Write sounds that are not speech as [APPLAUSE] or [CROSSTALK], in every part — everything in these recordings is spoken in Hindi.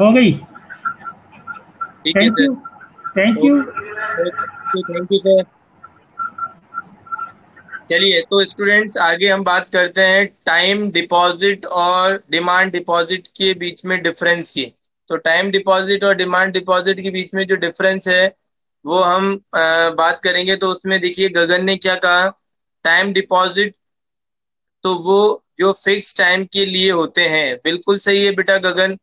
हो गई? Thank you thank you thank you sir चलिए तो स्टूडेंट्स आगे हम बात करते हैं टाइम डिपॉजिट और डिमांड डिपॉजिट के बीच में डिफरेंस की। तो टाइम डिपॉजिट और डिमांड डिपॉजिट के बीच में जो डिफरेंस है वो हम आ, बात करेंगे। तो उसमें देखिए गगन ने क्या कहा? टाइम डिपॉजिट तो वो जो फिक्स टाइम के लिए होते हैं। बिल्कुल सही है बेटा गगन।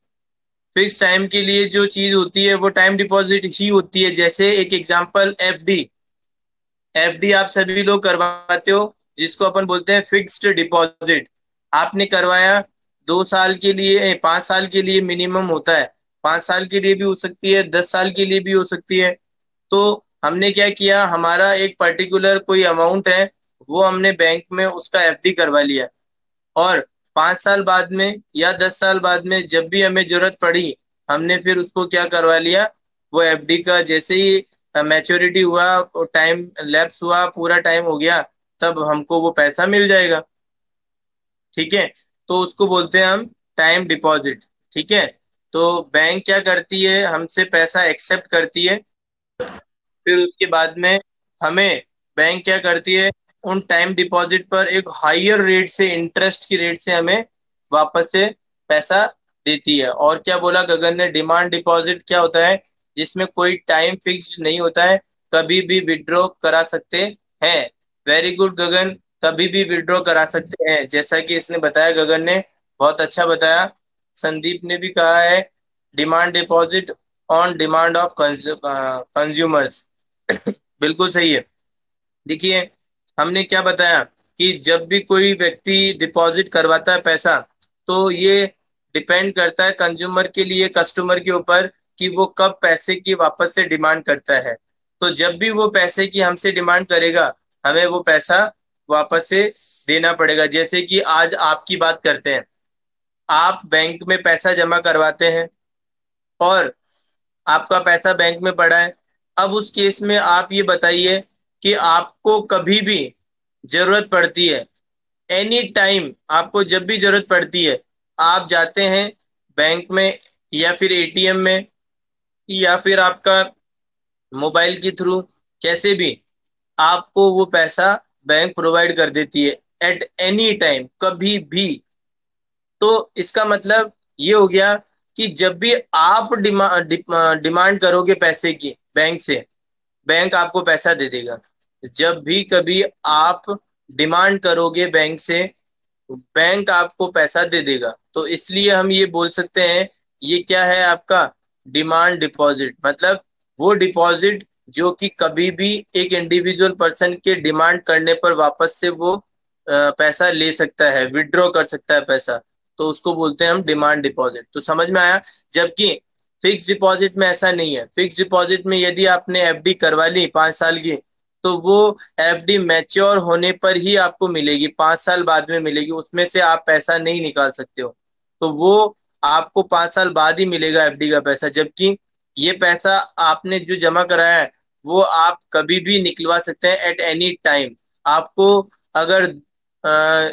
फिक्स टाइम के लिए जो चीज़ होती है, वो टाइम डिपॉजिट ही होती है। जैसे एक एग्जांपल एफडी। एफडी आप सभी लोग करवाते हो, जिसको अपन बोलते हैं फिक्स्ड डिपॉजिट। आपने करवाया, दो साल के लिए पाँच साल के लिए मिनिमम होता है। पाँच साल के लिए भी हो सकती है, दस साल के लिए भी हो सकती है। तो हमने क्या किया, हमारा एक पर्टिकुलर कोई अमाउंट है, वो हमने बैंक में उसका एफडी करवा लिया। और पाँच साल बाद में या दस साल बाद में जब भी हमें ज़रूरत पड़ी, हमने फिर उसको क्या करवा लिया? वो एफडी का जैसे ही मैच्योरिटी हुआ टाइम लैप्स हुआ, पूरा टाइम हो गया, तब हमको वो पैसा मिल जाएगा। ठीक है? तो उसको बोलते हैं हम टाइम डिपॉजिट ठीक है? तो बैंक क्या करती है? हमसे पैसा एक्सेप्ट करती है। फिर उसके बाद में हमें बैंक क्या करती है? उन टाइम डिपॉजिट पर एक हाइयर रेट से इंटरेस्ट की रेट से हमें वापस से पैसा देती है। और क्या बोला गगन ने? डिमांड डिपॉजिट क्या होता है? जिसमें कोई टाइम फिक्स्ड नहीं होता है, कभी भी विड्रॉ करा सकते हैं। Very good Gagan. कभी भी विड्रॉ करा सकते हैं। जैसा कि इसने बताया, गगन ने बहुत अच्छा बताया। संदीप ने भी कहा है demand deposit on demand of consumers बिल्कुल सही है। देखिए हमने क्या बताया कि जब भी कोई व्यक्ति डिपॉजिट करवाता है पैसा तो ये डिपेंड करता है कंज्यूमर के लिए कस्टमर के ऊपर, कि वो कब पैसे की वापस से डिमांड करता है। तो जब भी वो पैसे की हमसे डिमांड करेगा, हमें वो पैसा वापस से देना पड़ेगा। जैसे कि आज आपकी बात करते हैं। आप बैंक में पैसा जमा करवाते हैं और आपका पैसा बैंक में पड़ा है। अब उस केस में आप ये बताइए कि आपको कभी भी ज़रूरत पड़ती है। एनी टाइम आपको जब भी ज़रूरत पड़ती है, आप जाते हैं बैंक में या फिर एटीएम में या फिर आपका मोबाइल के थ्रू कैसे भी, आपको वो पैसा बैंक प्रोवाइड कर देती है एट एनी टाइम कभी भी। तो इसका मतलब ये हो गया कि जब भी आप डिमांड डिमांड करोगे पैसे की बैंक से बैंक आपको पैसा दे देगा। जब भी कभी आप डिमांड करोगे बैंक से, बैंक आपको पैसा दे देगा। तो इसलिए हम ये बोल सकते हैं, ये क्या है आपका? Demand deposit. मतलब वो डिपॉजिट जो कि कभी भी एक इंडिविजुअल पर्सन के डिमांड करने पर वापस से वो पैसा ले सकता है विड्रॉ कर सकता है पैसा। तो उसको बोलते हैं हम डिमांड डिपॉजिट। तो समझ में आया? जबकि फिक्स डिपॉजिट में ऐसा नहीं है। फिक्स डिपॉजिट में यदि आपने एफडी करवा ली पाँच साल की तो वो एफडी मैच्योर होने पर ही आपको मिलेगी। पाँच साल बाद में मिलेगी। उसमें से आप पैसा नहीं निकाल सकते हो। तो वो आपको पाँच साल बाद ही मिलेगा एफडी का पैसा। जबकि ये पैसा आपने जो जमा कराया है वो आप कभी भी निकलवा सकते हैं एट एनी टाइम आपको अगर आ,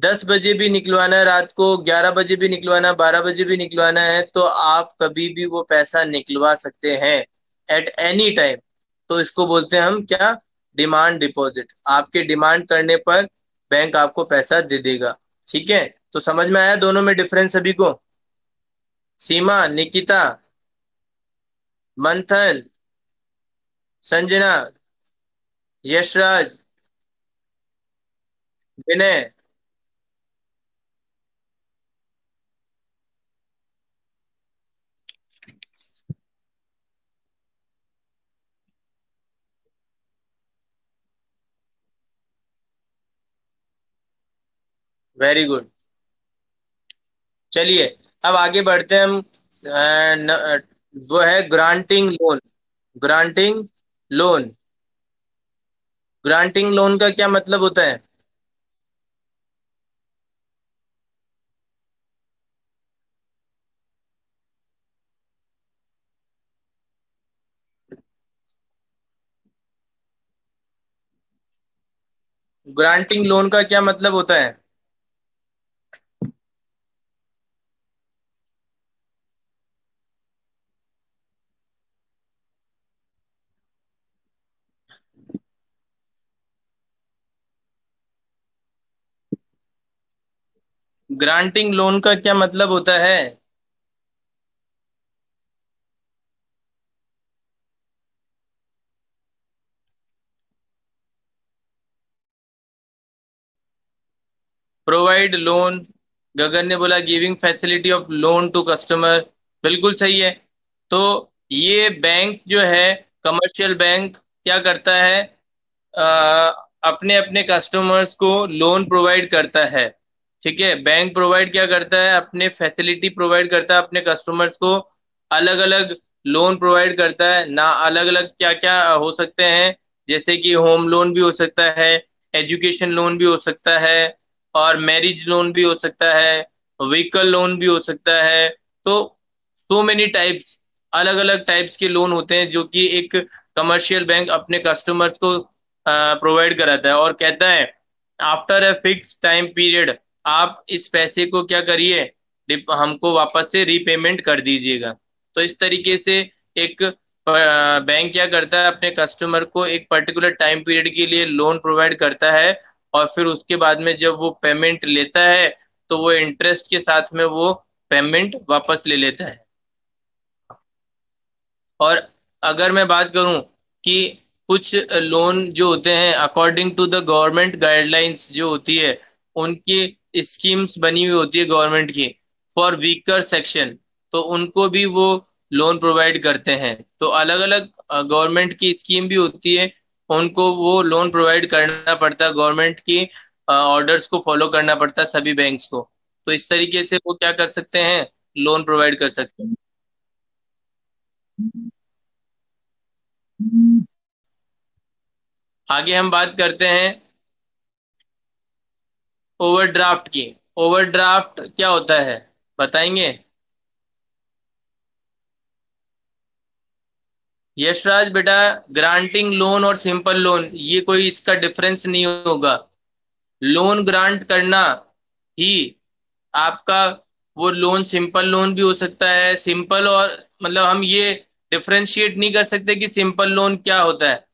दस बजे भी निकलवाना है रात को ग्यारह बजे भी निकलवाना है बारह बजे भी निकलवाना है तो आप कभी भी वो पैसा निकलवा सकते हैं एट एनी टाइम तो इसको बोलते हैं हम क्या? Demand deposit. आपके डिमांड करने पर बैंक आपको पैसा दे देगा। ठीक है? तो समझ में आया दोनों में डिफरेंस सभी को? सीमा, निकिता, मंथन, संजना, यशराज, विनय वेरी गुड चलिए, अब आगे बढ़ते हैं हम वो है granting loan granting loan granting loan का क्या मतलब होता है? ग्रांटिंग लोन का क्या मतलब होता है? ग्रांटिंग लोन का क्या मतलब होता है? प्रोवाइड लोन गगन ने बोला giving facility of loan to customer बिल्कुल सही है। तो ये बैंक जो है कमर्शियल बैंक क्या करता है? आ, अपने अपने कस्टमर्स को लोन प्रोवाइड करता है। ठीक है बैंक प्रोवाइड क्या करता है? अपने फैसिलिटी प्रोवाइड करता है अपने कस्टमर्स को। अलग अलग लोन प्रोवाइड करता है। ना अलग अलग क्या क्या हो सकते हैं? जैसे कि होम लोन भी हो सकता है एजुकेशन लोन भी हो सकता है, और मैरिज लोन भी हो सकता है व्हीकल लोन भी हो सकता है। तो सो मेनी टाइप्स अलग अलग टाइप्स के लोन होते हैं जो कि एक कमर्शियल बैंक अपने कस्टमर्स को प्रोवाइड कराता है। और कहता है after a fix time period आप इस पैसे को क्या करिए? हमको वापस से रीपेमेंट कर दीजिएगा। तो इस तरीके से एक बैंक क्या करता है? अपने कस्टमर को एक पर्टिकुलर टाइम पीरियड के लिए लोन प्रोवाइड करता है और फिर उसके बाद में जब वो पेमेंट लेता है तो वो इंटरेस्ट के साथ में वो पेमेंट वापस ले लेता है। और अगर मैं बात करूँ कि कुछ लोन जो होते हैं according to the government guidelines जो होती है, उनकी स्कीम्स बनी हुई होती है गवर्नमेंट की फॉर वीकर सेक्शन तो उनको भी वो लोन प्रोवाइड करते हैं। तो अलग अलग गवर्नमेंट की स्कीम भी होती है, उनको वो लोन प्रोवाइड करना पड़ता है गवर्नमेंट की ऑर्डर्स को फॉलो करना पड़ता है सभी बैंक्स को। तो इस तरीके से वो क्या कर सकते हैं, लोन प्रोवाइड कर सकते हैं। आगे हम बात करते हैं ओवरड्राफ्ट की। ओवरड्राफ्ट क्या होता है? बताएँगे? यशराज बेटा ग्रांटिंग लोन और सिंपल लोन ये कोई इसका डिफरेंस नहीं होगा। लोन ग्रांट करना ही आपका वो लोन सिंपल लोन भी हो सकता है। सिंपल और मतलब हम ये डिफ्रेंशिएट नहीं कर सकते कि सिंपल लोन क्या होता है।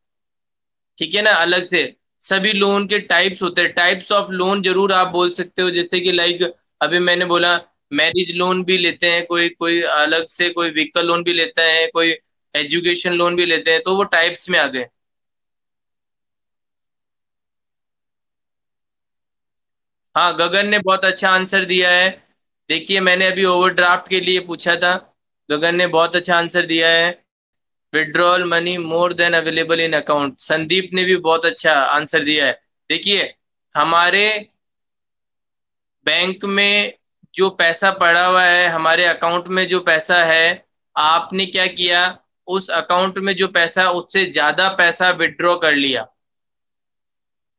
ठीक है ना? अलग से। सभी लोन के टाइप्स होते हैं। टाइप्स ऑफ़ लोन ज़रूर आप बोल सकते हो, जैसे कि लाइक अभी मैंने बोला मैरिज लोन भी लेते हैं, कोई कोई अलग से कोई व्हीकल लोन भी लेता है, कोई एजुकेशन लोन भी लेते हैं तो वो टाइप्स में आ गए। हाँ गगन ने बहुत अच्छा आंसर दिया है। देखिए, मैंने अभी ओवरड्राफ्ट के लिए पूछा था। गगन ने बहुत अच्छा आंसर दिया है। Withdrawal money more than available in account Sandeep ने भी बहुत अच्छा आंसर दिया है। देखिए, हमारे बैंक में जो पैसा पड़ा हुआ है, हमारे अकाउंट में जो पैसा है, आपने क्या किया? उस अकाउंट में जो पैसा, उससे ज़्यादा पैसा विड्रॉ कर लिया।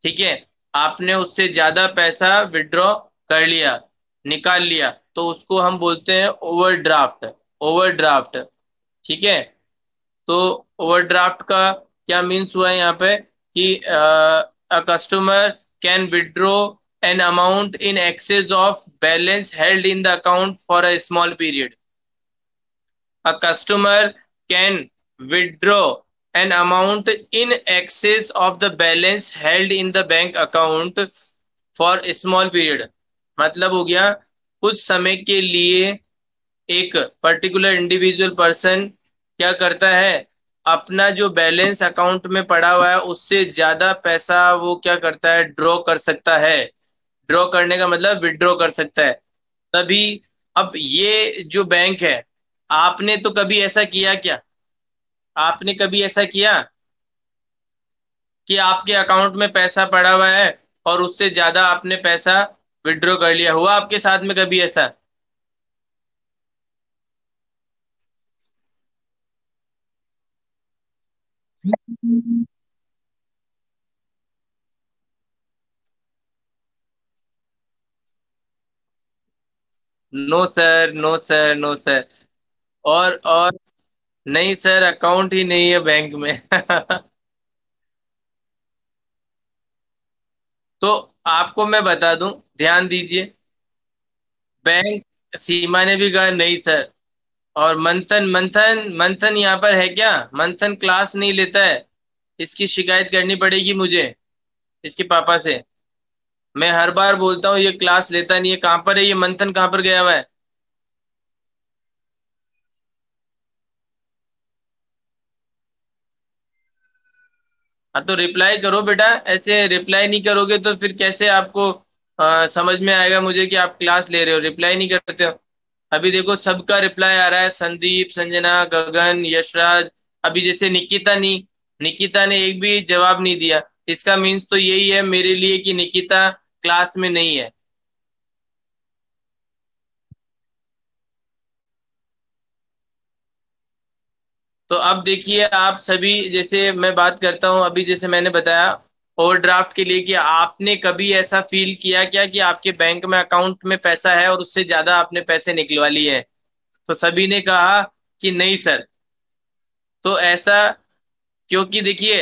ठीक है? आपने उससे ज़्यादा पैसा विड्रॉ कर लिया, निकाल लिया। तो उसको हम बोलते हैं ओवरड्राफ्ट ओवरड्राफ्ट ठीक है? तो ओवरड्राफ्ट का क्या मीन्स हुआ है यहाँ पे कि a customer can withdraw an amount in excess of balance held in the account for a small period a customer can an amount in excess of the balance held in the bank account for a small period. मतलब हो गया कुछ समय के लिए एक पर्टिकुलर इंडिविजुअल पर्सन क्या करता है? अपना जो बैलेंस अकाउंट में पड़ा हुआ है, उससे ज़्यादा पैसा वो क्या करता है? ड्रॉ कर सकता है। ड्रॉ करने का मतलब विड्रॉ कर सकता है। तभी, अब ये जो बैंक है, आपने तो कभी ऐसा किया क्या? आपने कभी ऐसा किया कि आपके अकाउंट में पैसा पड़ा हुआ है और उससे ज़्यादा आपने पैसा विड्रॉ कर लिया? हुआ आपके साथ में कभी ऐसा? No sir no sir no sir और और नहीं सर अकाउंट ही नहीं है बैंक में। [LAUGHS] तो आपको मैं बता दूँ, ध्यान दीजिए। बैंक सीमा ने भी कहा, नहीं सर और मंथन मंथन मंथन यहाँ पर है क्या? मंथन क्लास नहीं लेता है। इसकी शिकायत करनी पड़ेगी मुझे, इसके पापा से। मैं हर बार बोलता हूँ ये क्लास लेता नहीं है। कहाँ पर है? ये मंथन कहाँ पर गया हुआ है? हाँ तो रिप्लाई करो बेटा। ऐसे रिप्लाई नहीं करोगे तो फिर कैसे आपको आ, समझ में आएगा मुझे कि आप क्लास ले रहे हो? रिप्लाई नहीं करते हो। अभी देखो सबका रिप्लाई आ रहा है। संदीप संजना गगन यशराज। अभी जैसे निकिता नहीं निकिता ने एक भी जवाब नहीं दिया। इसका मीन्स तो यही है मेरे लिए कि निकिता क्लास में नहीं है। तो अब देखिए, आप सभी जैसे मैं बात करता हूँ, अभी जैसे मैंने बताया ओवरड्राफ्ट के लिए कि आपने कभी ऐसा फील किया क्या कि आपके बैंक में अकाउंट में पैसा है और उससे ज़्यादा आपने पैसे निकलवा लिए हैं? तो सभी ने कहा कि नहीं सर। तो ऐसा क्योंकि देखिए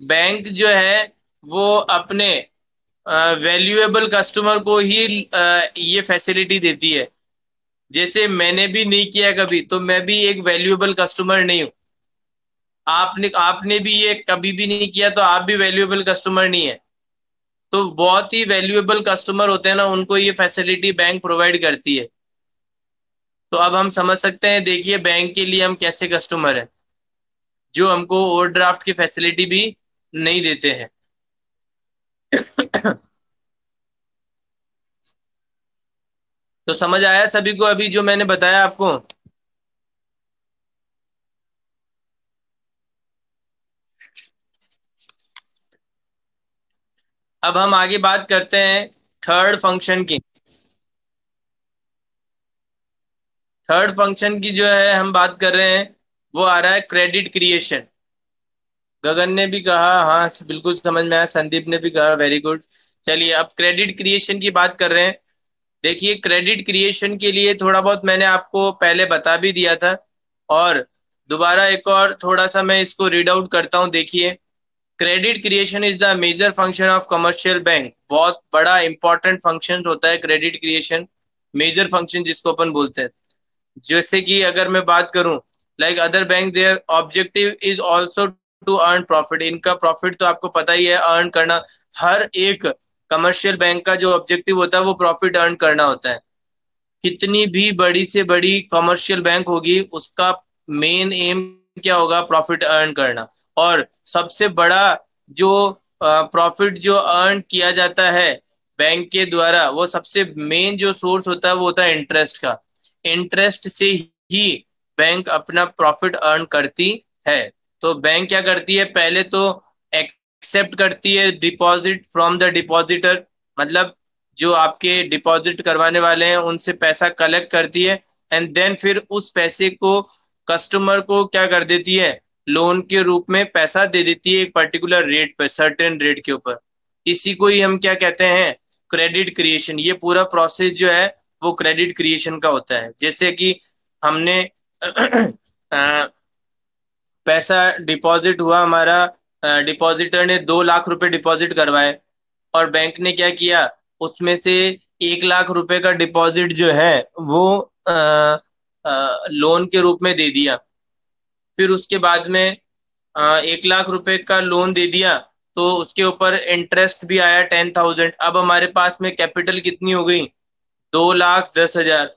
बैंक जो है, वो अपने वैल्यूएबल कस्टमर को ही अ, ये फैसिलिटी देती है। जैसे मैंने भी नहीं किया कभी तो मैं भी एक वैल्यूएबल कस्टमर नहीं हूँ। आपने आपने भी ये कभी भी नहीं किया तो आप भी वैल्यूएबल कस्टमर नहीं है। तो बहुत ही वैल्यूएबल कस्टमर होते हैं ना उनको ये फैसिलिटी बैंक प्रोवाइड करती है। तो अब हम समझ सकते हैं देखिए बैंक के लिए हम कैसे कस्टमर हैं। जो हमको ओवरड्राफ्ट की फैसिलिटी भी नहीं देते हैं। [COUGHS] तो समझ आया सभी को अभी जो मैंने बताया आपको? अब हम आगे बात करते हैं थर्ड फ़ंक्शन की। थर्ड फ़ंक्शन की जो है हम बात कर रहे हैं, वो आ रहा है क्रेडिट क्रिएशन गगन ने भी कहा हाँ बिल्कुल समझ में आया, संदीप ने भी कहा वेरी गुड चलिए, अब क्रेडिट क्रिएशन की बात कर रहे हैं। देखिए क्रेडिट क्रिएशन के लिए थोड़ा बहुत मैंने आपको पहले बता भी दिया था, और दोबारा एक और थोड़ा सा मैं इसको रीड आउट करता हूँ, देखिए। Credit creation is the major function of commercial bank बहुत बड़ा इंपॉर्टेंट फ़ंक्शन होता है क्रेडिट क्रिएशन मेजर फ़ंक्शन जिसको अपन बोलते हैं। जैसे कि अगर मैं बात करूँ like other bank their objective is also to earn profit इनका प्रॉफिट तो आपको पता ही है अर्न करना, हर एक कमर्शियल बैंक का जो ऑब्जेक्टिव होता है, वो प्रॉफिट अर्न करना होता है। कितनी भी बड़ी से बड़ी कमर्शियल बैंक होगी, उसका मेन एम क्या होगा? प्रॉफिट अर्न करना। और सबसे बड़ा जो प्रॉफिट जो अर्न किया जाता है बैंक के द्वारा, वो सबसे मेन जो सोर्स होता है, वो होता है इंटरेस्ट का। इंटरेस्ट से ही बैंक अपना प्रॉफिट अर्न करती है। तो बैंक क्या करती है? पहले तो एक्सेप्ट करती है डिपॉजिट फ्रॉम द डिपॉजिटर मतलब जो आपके डिपॉजिट करवाने वाले हैं, उनसे पैसा कलेक्ट करती है एंड देन फिर उस पैसे को कस्टमर को क्या कर देती है? लोन के रूप में पैसा दे देती है एक पर्टिकुलर रेट पर सर्टेन रेट के ऊपर. इसी को ही हम क्या कहते हैं? क्रेडिट क्रिएशन ये पूरा प्रोसेस जो है, वो क्रेडिट क्रिएशन का होता है. जैसे कि हमने [CLEARS THROAT] पैसा डिपॉजिट हुआ हमारा डिपॉजिटर ने दो लाख रुपए डिपॉजिट करवाए और बैंक ने क्या किया? उसमें से एक लाख रुपए का डिपॉजिट जो है वो आ, आ, लोन के रूप में दे दिया। फिर उसके बाद में आ, एक लाख रुपए का लोन दे दिया तो उसके ऊपर इंटरेस्ट भी आया टेन थाउज़ेंड। अब हमारे पास में कैपिटल कितनी हो गई? दो लाख दस हज़ार।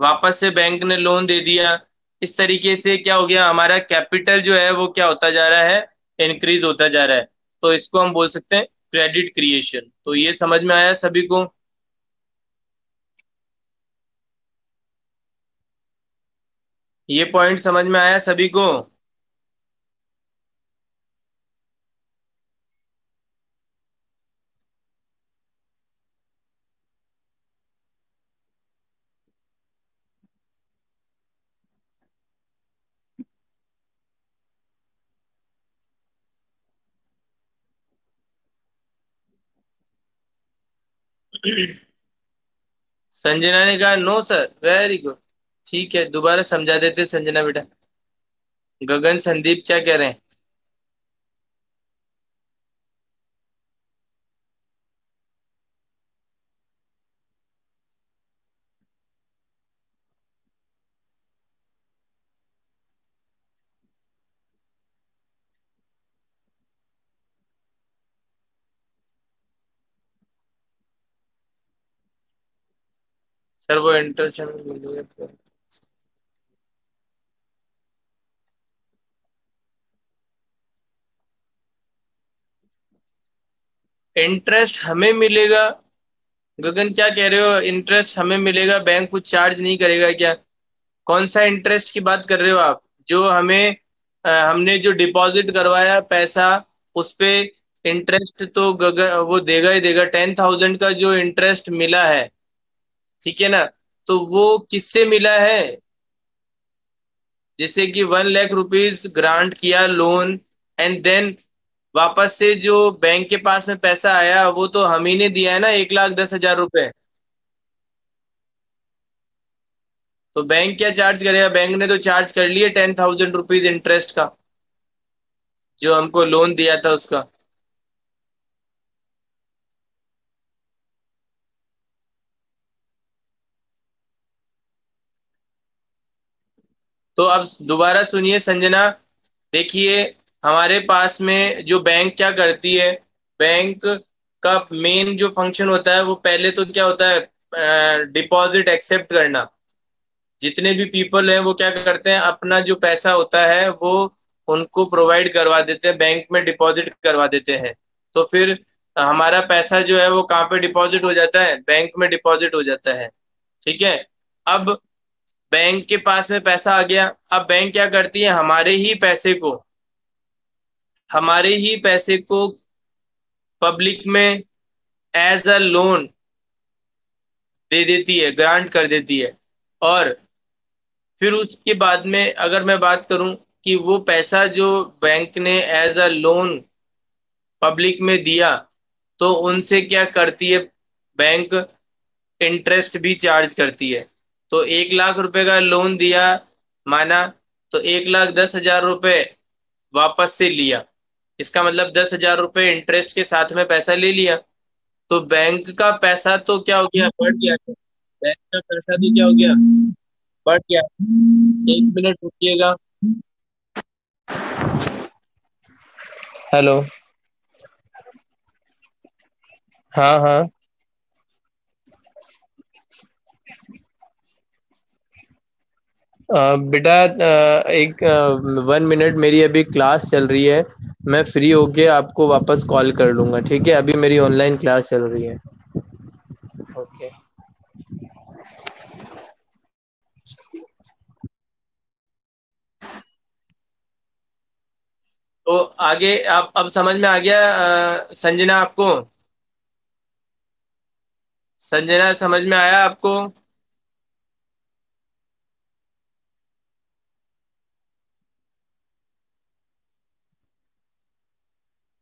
वापस से बैंक ने लोन दे दिया इस तरीके से क्या हो गया, हमारा कैपिटल जो है वो क्या होता जा रहा है इंक्रीज होता जा रहा है। तो इसको हम बोल सकते हैं क्रेडिट क्रिएशन तो ये समझ में आया सभी को? ये पॉइंट समझ में आया सभी को? संजना ने कहा नो सर वेरी गुड ठीक है. दोबारा समझा देते संजना बेटा. गगन, संदीप क्या कह रहे हैं? सर वो इंटरेस्ट हमें मिलेगा इंटरेस्ट हमें मिलेगा। गगन क्या कह रहे हो? इंटरेस्ट हमें मिलेगा। बैंक कुछ चार्ज नहीं करेगा क्या? कौन सा इंटरेस्ट की बात कर रहे हो आप? जो हमें आ, हमने जो डिपॉजिट करवाया पैसा उस पे इंटरेस्ट तो गगन वो देगा ही देगा। टेन थाउज़ेंड का जो इंटरेस्ट मिला है ठीक है ना? तो वो किससे मिला है? जैसे कि वन लाख रुपीज़ ग्रांट किया लोन एंड देन वापस से जो बैंक के पास में पैसा आया, वो तो हम ही ने दिया है ना, एक लाख दस हज़ार रुपए। तो बैंक क्या चार्ज करेगा? बैंक ने तो चार्ज कर लिया टेन थाउज़ेंड रुपीज़ इंटरेस्ट का, जो हमको लोन दिया था उसका। तो अब दोबारा सुनिए संजना, देखिए, हमारे पास में जो बैंक क्या करती है? बैंक का मेन जो फ़ंक्शन होता है, वो पहले तो क्या होता है? डिपॉजिट एक्सेप्ट करना। जितने भी पीपल हैं, वो क्या करते हैं? अपना जो पैसा होता है, वो उनको प्रोवाइड करवा देते हैं, बैंक में डिपॉजिट करवा देते हैं। तो फिर हमारा पैसा जो है, वो कहाँ पे डिपॉजिट हो जाता है? बैंक में डिपॉजिट हो जाता है। ठीक है? अब बैंक के पास में पैसा आ गया। अब बैंक क्या करती है? हमारे ही पैसे को, हमारे ही पैसे को पब्लिक में एज अ लोन दे देती है ग्रांट कर देती है। और फिर उसके बाद में अगर मैं बात करूँ कि वो पैसा जो बैंक ने एज अ लोन पब्लिक में दिया तो उनसे क्या करती है? बैंक इंटरेस्ट भी चार्ज करती है। तो एक लाख रुपए का लोन दिया, माना तो एक लाख दस हज़ार रुपए वापस से लिया। इसका मतलब दस हज़ार रुपए इंटरेस्ट के साथ में पैसा ले लिया। तो बैंक का पैसा तो क्या हो गया? बढ़ गया। बैंक का पैसा तो क्या हो गया? बढ़ गया। एक मिनट रुकिएगा। हेलो हाँ हाँ। बेटा एक वन मिनट मेरी अभी क्लास चल रही है। मैं फ्री होके आपको वापस कॉल कर लूँगा, ठीक है? अभी मेरी ऑनलाइन क्लास चल रही है। ओके तो आगे, आप, अब समझ में आ गया संजना आपको? संजना, समझ में आया आपको?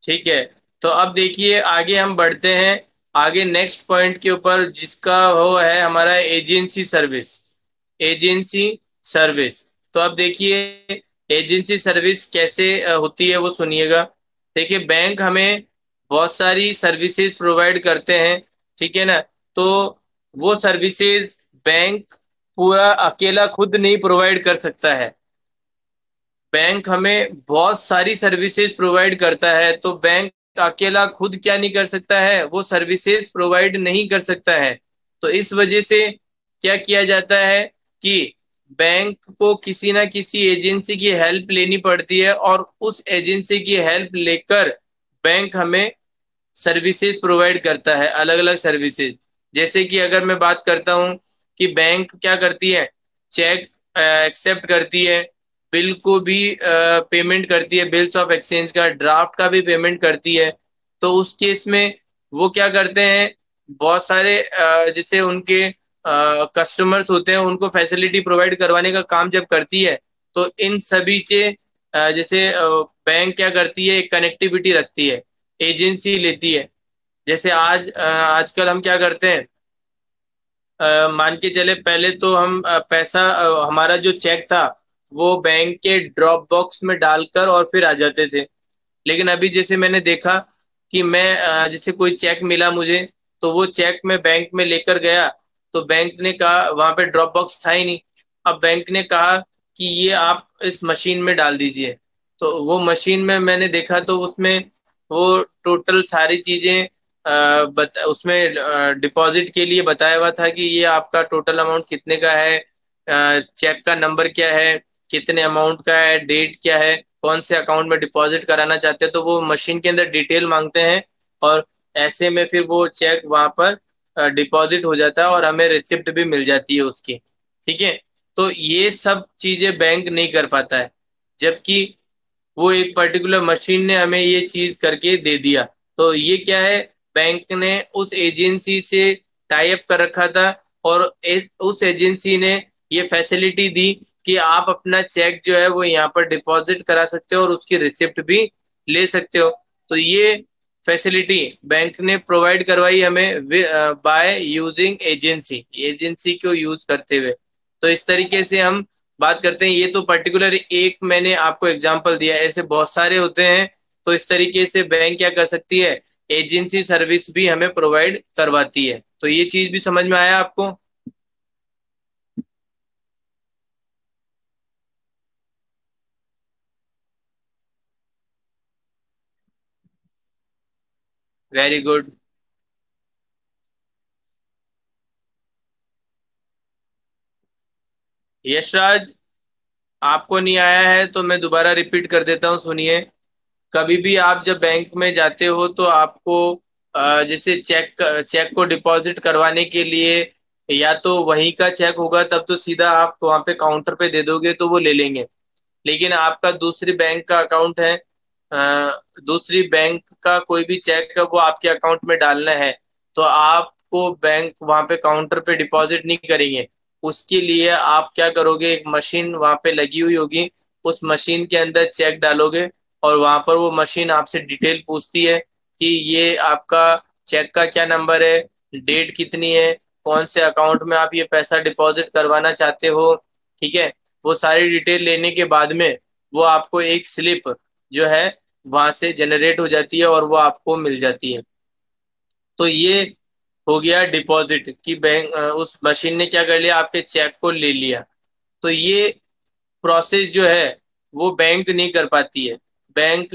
ठीक है? तो अब देखिए, आगे हम बढ़ते हैं। आगे नेक्स्ट पॉइंट के ऊपर जिसका वो है हमारा एजेंसी सर्विस एजेंसी सर्विस तो अब देखिए एजेंसी सर्विस कैसे होती है वो सुनिएगा। देखिए बैंक हमें बहुत सारी सर्विसेज़ प्रोवाइड करते हैं, ठीक है ना? तो वो सर्विसेज़ बैंक पूरा अकेला खुद नहीं प्रोवाइड कर सकता है। बैंक हमें बहुत सारी सर्विसेज़ प्रोवाइड करता है तो बैंक अकेला खुद क्या नहीं कर सकता है? वो सर्विसेज़ प्रोवाइड नहीं कर सकता है। तो इस वजह से क्या किया जाता है कि बैंक को किसी ना किसी एजेंसी की हेल्प लेनी पड़ती है और उस एजेंसी की हेल्प लेकर बैंक हमें सर्विसेज़ प्रोवाइड करता है अलग अलग सर्विसेज़ जैसे कि अगर मैं बात करता हूँ कि बैंक क्या करती है? चेक एक्सेप्ट करती है। बिल को भी पेमेंट करती है बिल्स ऑफ़ एक्सचेंज का ड्राफ्ट का भी पेमेंट करती है। तो उस केस में वो क्या करते हैं, बहुत सारे जैसे उनके कस्टमर्स होते हैं, उनको फैसिलिटी प्रोवाइड करवाने का काम जब करती है तो इन सभी से जैसे बैंक क्या करती है कनेक्टिविटी रखती है एजेंसी लेती है। जैसे आज आजकल हम क्या करते हैं मान के चले, पहले तो हम पैसा हमारा जो चेक था वो बैंक के ड्रॉप बॉक्स में डालकर और फिर आ जाते थे। लेकिन अभी जैसे मैंने देखा कि मैं जैसे कोई चेक मिला मुझे तो वो चेक मैं बैंक में लेकर गया तो बैंक ने कहा, वहाँ पे ड्रॉप बॉक्स था ही नहीं। अब बैंक ने कहा कि ये आप इस मशीन में डाल दीजिए। तो वो मशीन में मैंने देखा तो उसमें वो टोटल सारी चीज़ें उसमें डिपॉजिट के लिए बताया हुआ था कि ये आपका टोटल अमाउंट कितने का है चेक का नंबर क्या है कितने अमाउंट का है डेट क्या है, कौन से अकाउंट में डिपॉजिट कराना चाहते हैं तो वो मशीन के अंदर डिटेल मांगते हैं और ऐसे में फिर वो चेक वहाँ पर डिपॉजिट हो जाता है और हमें रिसिप्ट भी मिल जाती है उसकी। ठीक है? तो ये सब चीज़ें बैंक नहीं कर पाता है, जबकि वो एक पर्टिकुलर मशीन ने हमें ये चीज़ करके दे दिया। तो ये क्या है? बैंक ने उस एजेंसी से टाइप कर रखा था और उस एजेंसी ने ये फैसिलिटी दी कि आप अपना चेक जो है वो यहाँ पर डिपॉजिट करा सकते हो और उसकी रिसिप्ट भी ले सकते हो। तो ये फैसिलिटी बैंक ने प्रोवाइड करवाई हमें बाय यूजिंग एजेंसी एजेंसी को यूज़ करते हुए। तो इस तरीके से हम बात करते हैं। ये तो पर्टिकुलर एक मैंने आपको एग्ज़ाम्पल दिया ऐसे बहुत सारे होते हैं। तो इस तरीके से बैंक क्या कर सकती है? एजेंसी सर्विस भी हमें प्रोवाइड करवाती है। तो ये चीज़ भी समझ में आया आपको? वेरी गुड यशराज, आपको नहीं आया है तो मैं दोबारा रिपीट कर देता हूँ, सुनिए। कभी भी आप जब बैंक में जाते हो तो आपको जैसे चेक चेक को डिपॉजिट करवाने के लिए या तो वहीं का चेक होगा, तब तो सीधा आप वहाँ पे काउंटर पे दे दोगे तो वो ले लेंगे। लेकिन आपका दूसरी बैंक का अकाउंट है दूसरी बैंक का कोई भी चेक है, वो आपके अकाउंट में डालना है तो आपको बैंक वहाँ पे काउंटर पे डिपॉजिट नहीं करेंगे। उसके लिए आप क्या करोगे, एक मशीन वहाँ पे लगी हुई होगी, उस मशीन के अंदर चेक डालोगे, और वहाँ पर वो मशीन आपसे डिटेल पूछती है कि ये आपका चेक का क्या नंबर है डेट कितनी है, कौन से अकाउंट में आप ये पैसा डिपॉजिट करवाना चाहते हो, ठीक है? वो सारी डिटेल लेने के बाद में वो आपको एक स्लिप जो है, वहाँ से जनरेट हो जाती है और वो आपको मिल जाती है। तो ये हो गया डिपॉजिट कि बैंक उस मशीन ने क्या कर लिया? आपके चेक को ले लिया। तो ये प्रोसेस जो है, वो बैंक नहीं कर पाती है। बैंक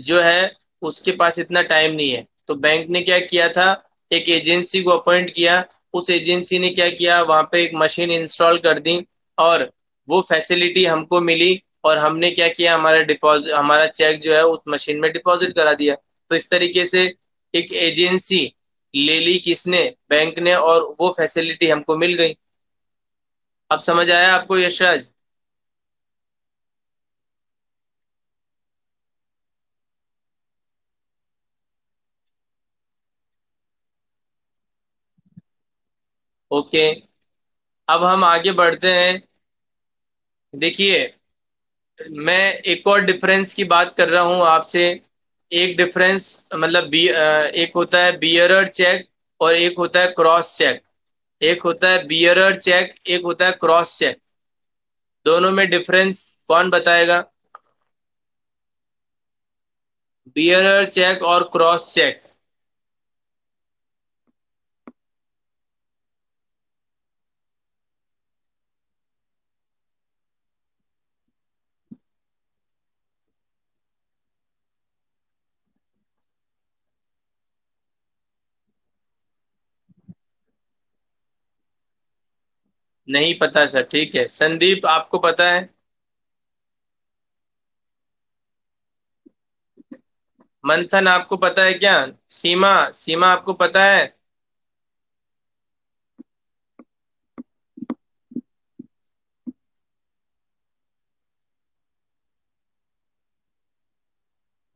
जो है, उसके पास इतना टाइम नहीं है। तो बैंक ने क्या किया था? एक एजेंसी को अपॉइंट किया। उस एजेंसी ने क्या किया? वहाँ पे एक मशीन इंस्टॉल कर दी और वो फैसिलिटी हमको मिली। और हमने क्या किया, हमारा डिपॉजिट हमारा चेक जो है, उस मशीन में डिपॉजिट करा दिया। तो इस तरीके से एक एजेंसी ले ली किसने बैंक ने, और वो फैसिलिटी हमको मिल गई। अब समझ आया आपको यशराज? ओके अब हम आगे बढ़ते हैं। देखिए मैं एक और डिफरेंस की बात कर रहा हूँ आपसे। एक डिफरेंस मतलब बी एक होता है बियरर चेक और एक होता है क्रॉस चेक एक होता है बियरर चेक एक होता है क्रॉस चेक दोनों में डिफरेंस कौन बताएगा? बियरर चेक और क्रॉस चेक नहीं पता, सर। ठीक है। संदीप, आपको पता है? मंथन, आपको पता है क्या? सीमा सीमा, आपको पता है?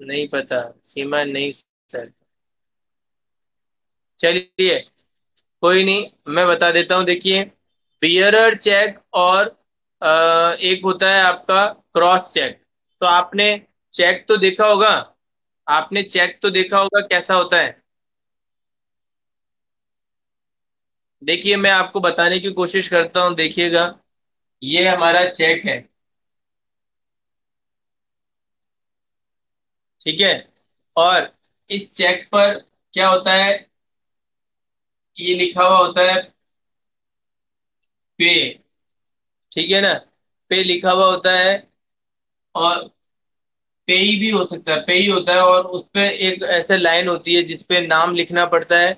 नहीं पता। सीमा, नहीं, सर। चलिए, कोई नहीं, मैं बता देता हूँ। देखिए बियरर चेक और एक होता है आपका क्रॉस चेक तो आपने चेक तो देखा होगा? आपने चेक तो देखा होगा कैसा होता है? देखिए, मैं आपको बताने की कोशिश करता हूँ, देखिएगा। ये हमारा चेक है। ठीक है? और इस चेक पर क्या होता है? ये लिखा हुआ होता है पे, ठीक है ना? पे लिखा हुआ होता है और पेई भी हो सकता है पेई होता है और उस पर एक ऐसे लाइन होती है जिसपे नाम लिखना पड़ता है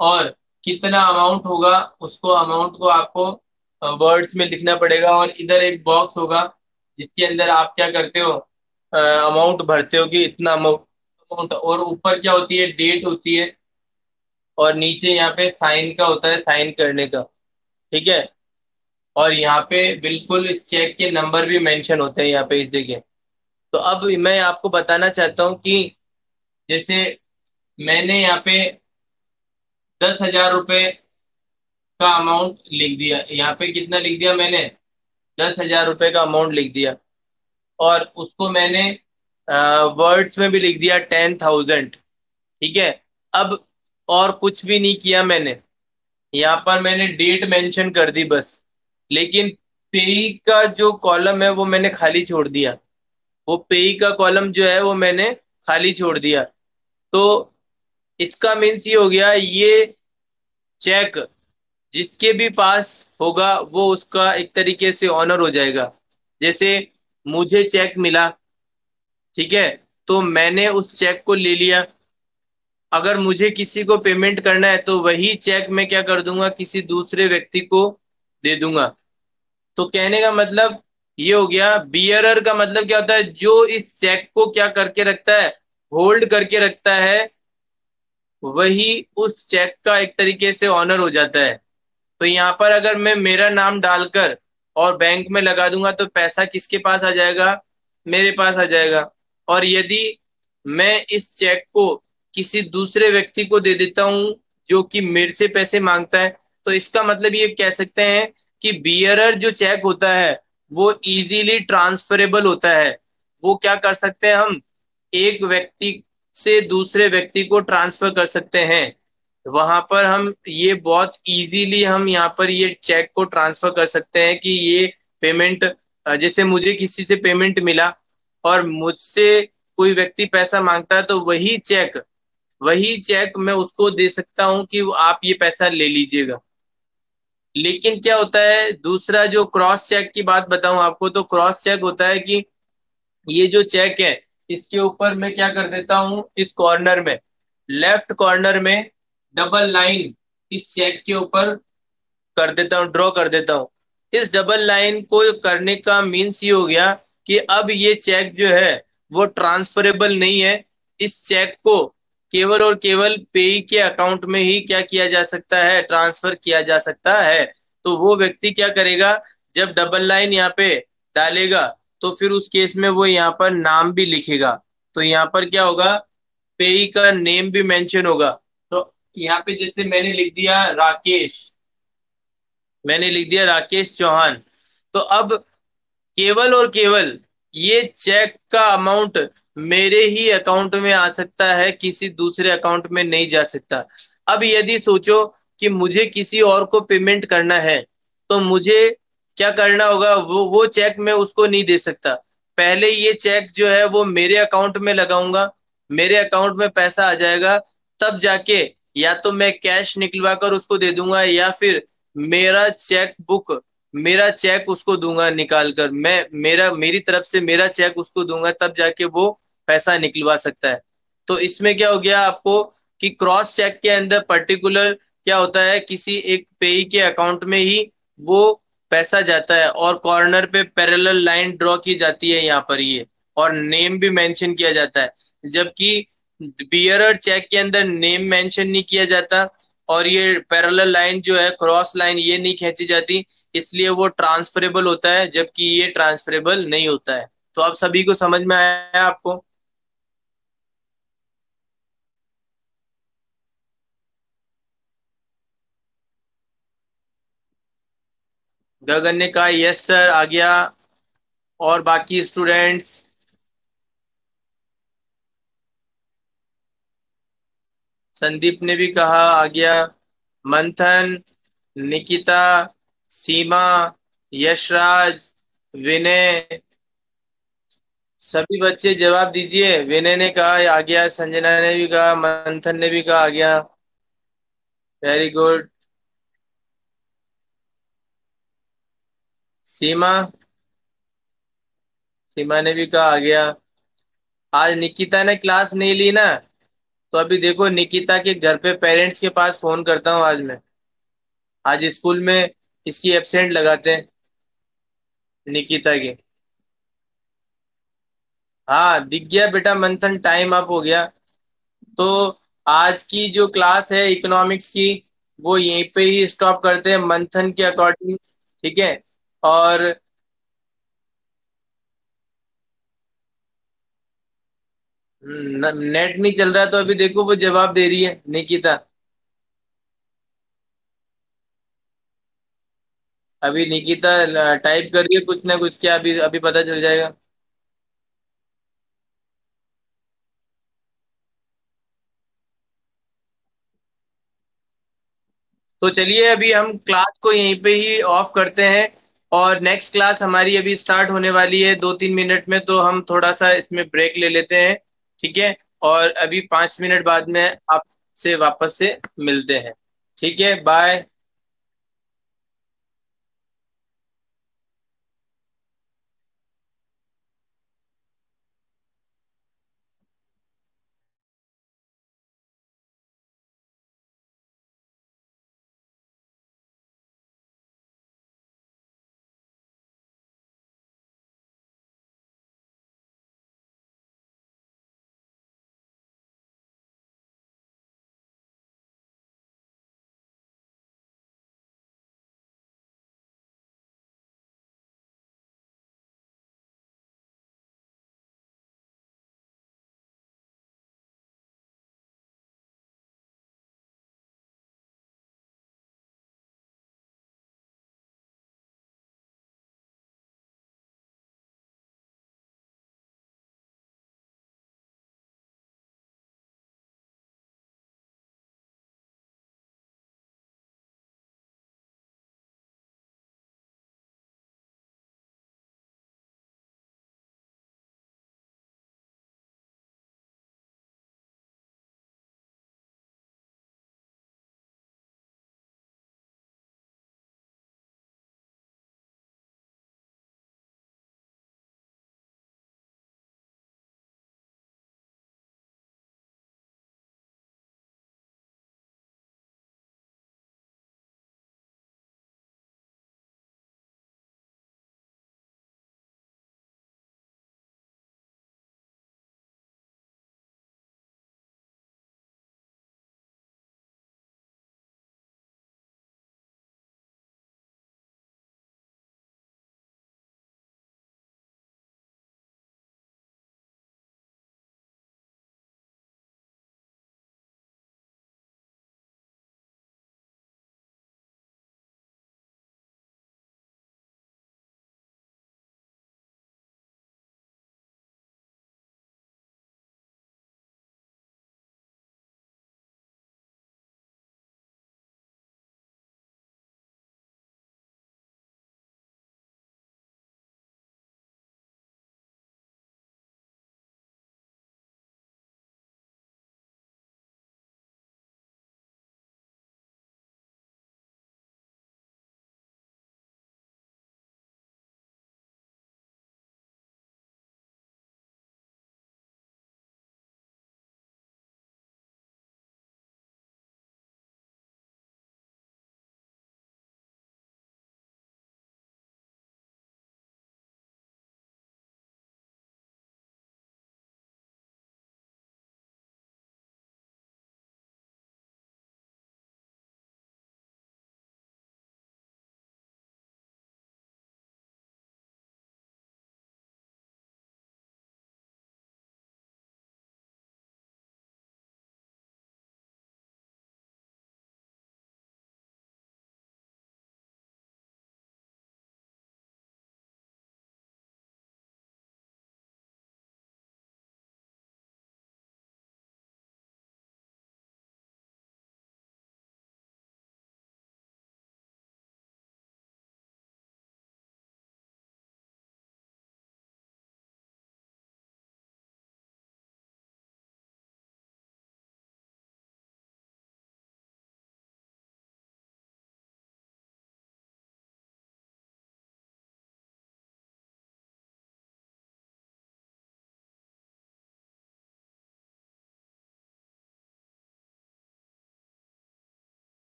और कितना अमाउंट होगा उसको अमाउंट को आपको वर्ड्स में लिखना पड़ेगा और इधर एक बॉक्स होगा जिसके अंदर आप क्या करते हो अमाउंट भरते हो कि इतना अमाउंट और ऊपर क्या होती है डेट होती है और नीचे यहाँ पे साइन का होता है साइन करने का, ठीक है? और यहाँ पे बिल्कुल चेक के नंबर भी मेंशन होते हैं यहाँ पे इस जगह। तो अब मैं आपको बताना चाहता हूँ कि जैसे मैंने यहाँ पे दस हज़ार रुपये का अमाउंट लिख दिया। यहाँ पे कितना लिख दिया मैंने? दस हज़ार रुपये का अमाउंट लिख दिया। और उसको मैंने वर्ड्स में भी लिख दिया टेन थाउज़ेंड ठीक है? अब और कुछ भी नहीं किया मैंने। यहाँ पर मैंने डेट मेंशन कर दी बस। लेकिन पेई का जो कॉलम है, वो मैंने खाली छोड़ दिया। वो पेई का कॉलम जो है, वो मैंने खाली छोड़ दिया। तो इसका मीन्स ये हो गया, ये चेक जिसके भी पास होगा, वो उसका एक तरीके से ऑनर हो जाएगा। जैसे मुझे चेक मिला, ठीक है? तो मैंने उस चेक को ले लिया। अगर मुझे किसी को पेमेंट करना है तो वही चेक मैं क्या कर दूँगा? किसी दूसरे व्यक्ति को दे दूँगा। तो कहने का मतलब ये हो गया बियरर का मतलब क्या होता है? जो इस चेक को क्या करके रखता है होल्ड करके रखता है, वही उस चेक का एक तरीके से ऑनर हो जाता है। तो यहाँ पर अगर मैं मेरा नाम डालकर और बैंक में लगा दूँगा तो पैसा किसके पास आ जाएगा? मेरे पास आ जाएगा। और यदि मैं इस चेक को किसी दूसरे व्यक्ति को दे देता हूँ जो कि मेरे से पैसे माँगता है तो इसका मतलब ये कह सकते हैं कि बियरर जो चेक होता है, वो इजीली ट्रांसफरेबल होता है। वो क्या कर सकते हैं हम? एक व्यक्ति से दूसरे व्यक्ति को ट्रांसफ़र कर सकते हैं। वहाँ पर हम ये बहुत इजीली हम यहाँ पर ये चेक को ट्रांसफ़र कर सकते हैं कि ये पेमेंट जैसे मुझे किसी से पेमेंट मिला और मुझसे कोई व्यक्ति पैसा माँगता है तो वही चेक वही चेक मैं उसको दे सकता हूँ कि आप ये पैसा ले लीजिएगा। लेकिन क्या होता है, दूसरा जो क्रॉस चेक की बात बताऊँ आपको तो क्रॉस चेक होता है कि ये जो चेक है, इसके ऊपर मैं क्या कर देता हूँ, इस कॉर्नर में लेफ़्ट कॉर्नर में डबल लाइन इस चेक के ऊपर कर देता हूँ ड्रॉ कर देता हूँ। इस डबल लाइन को करने का मीन्स ये हो गया कि अब ये चेक जो है, वो ट्रांसफरेबल नहीं है। इस चेक को केवल और केवल पेई के अकाउंट में ही क्या किया जा सकता है? ट्रांसफ़र किया जा सकता है। तो वो व्यक्ति क्या करेगा? जब डबल लाइन यहाँ पे डालेगा तो फिर उस केस में वो यहाँ पर नाम भी लिखेगा। तो यहाँ पर क्या होगा? पेई का नेम भी मेंशन होगा। तो यहाँ पे जैसे मैंने लिख दिया राकेश। मैंने लिख दिया राकेश चौहान। तो अब केवल और केवल ये चेक का अमाउंट मेरे ही अकाउंट में आ सकता है, किसी दूसरे अकाउंट में नहीं जा सकता। अब यदि सोचो कि मुझे किसी और को पेमेंट करना है तो मुझे क्या करना होगा? वो वो चेक मैं उसको नहीं दे सकता। पहले ये चेक जो है वो मेरे अकाउंट में लगाऊँगा, मेरे अकाउंट में पैसा आ जाएगा, तब जाके या तो मैं कैश निकलवा कर उसको दे दूँगा या फिर मेरा चेक बुक मेरा चेक उसको दूँगा निकाल कर मैं, मेरा, मेरी तरफ़ से मेरा चेक उसको दूँगा, तब जाके वो पैसा निकलवा सकता है। तो इसमें क्या हो गया आपको कि क्रॉस चेक के अंदर पर्टिकुलर क्या होता है, किसी एक पेई के अकाउंट में ही वो पैसा जाता है और कॉर्नर पे पैरेलल लाइन ड्रॉ की जाती है यहाँ पर ये, और नेम भी मेंशन किया जाता है। जबकि बियर चेक के अंदर नेम मेंशन नहीं किया जाता और ये पैरेलल लाइन जो है क्रॉस लाइन ये नहीं खींची जाती, इसलिए वो ट्रांसफरेबल होता है, जबकि ये ट्रांसफरेबल नहीं होता है। तो आप सभी को समझ में आया है आपको? गगन ने कहा यस सर आ गया। और बाकी स्टूडेंट्स संदीप ने भी कहा, आ गया मंथन, निकिता, सीमा, यशराज, विनय। सभी बच्चे जवाब दीजिए। विनय ने कहा, आ गया। संजना ने भी कहा, मंथन ने भी कहा, आ गया। वेरी गुड सीमा? सीमा ने भी कहा, आ गया। आज निकिता ने क्लास नहीं ली ना? तो अभी देखो, निकिता के घर पे पेरेंट्स के पास फ़ोन करता हूँ आज मैं। आज स्कूल में इसकी एब्सेंट लगाते हैं, निकिता की। हाँ दिख गया बेटा, मंथन टाइम अप हो गया। तो आज की जो क्लास है इकोनॉमिक्स की, वो यहीं पे ही स्टॉप करते हैं, मंथन के अकॉर्डिंग ठीक है? और नेट नहीं चल रहा तो अभी देखो वो जवाब दे रही है, निकिता। अभी निकिता टाइप कर रही है कुछ ना कुछ, क्या अभी अभी पता चल जाएगा? तो चलिए अभी हम क्लास को यहीं पे ही ऑफ़ करते हैं और नेक्स्ट क्लास हमारी अभी स्टार्ट होने वाली है दो तीन मिनट में तो हम थोड़ा सा इसमें ब्रेक ले लेते हैं। ठीक है? और अभी पाँच मिनट बाद में आपसे वापस से मिलते हैं। ठीक है? Bye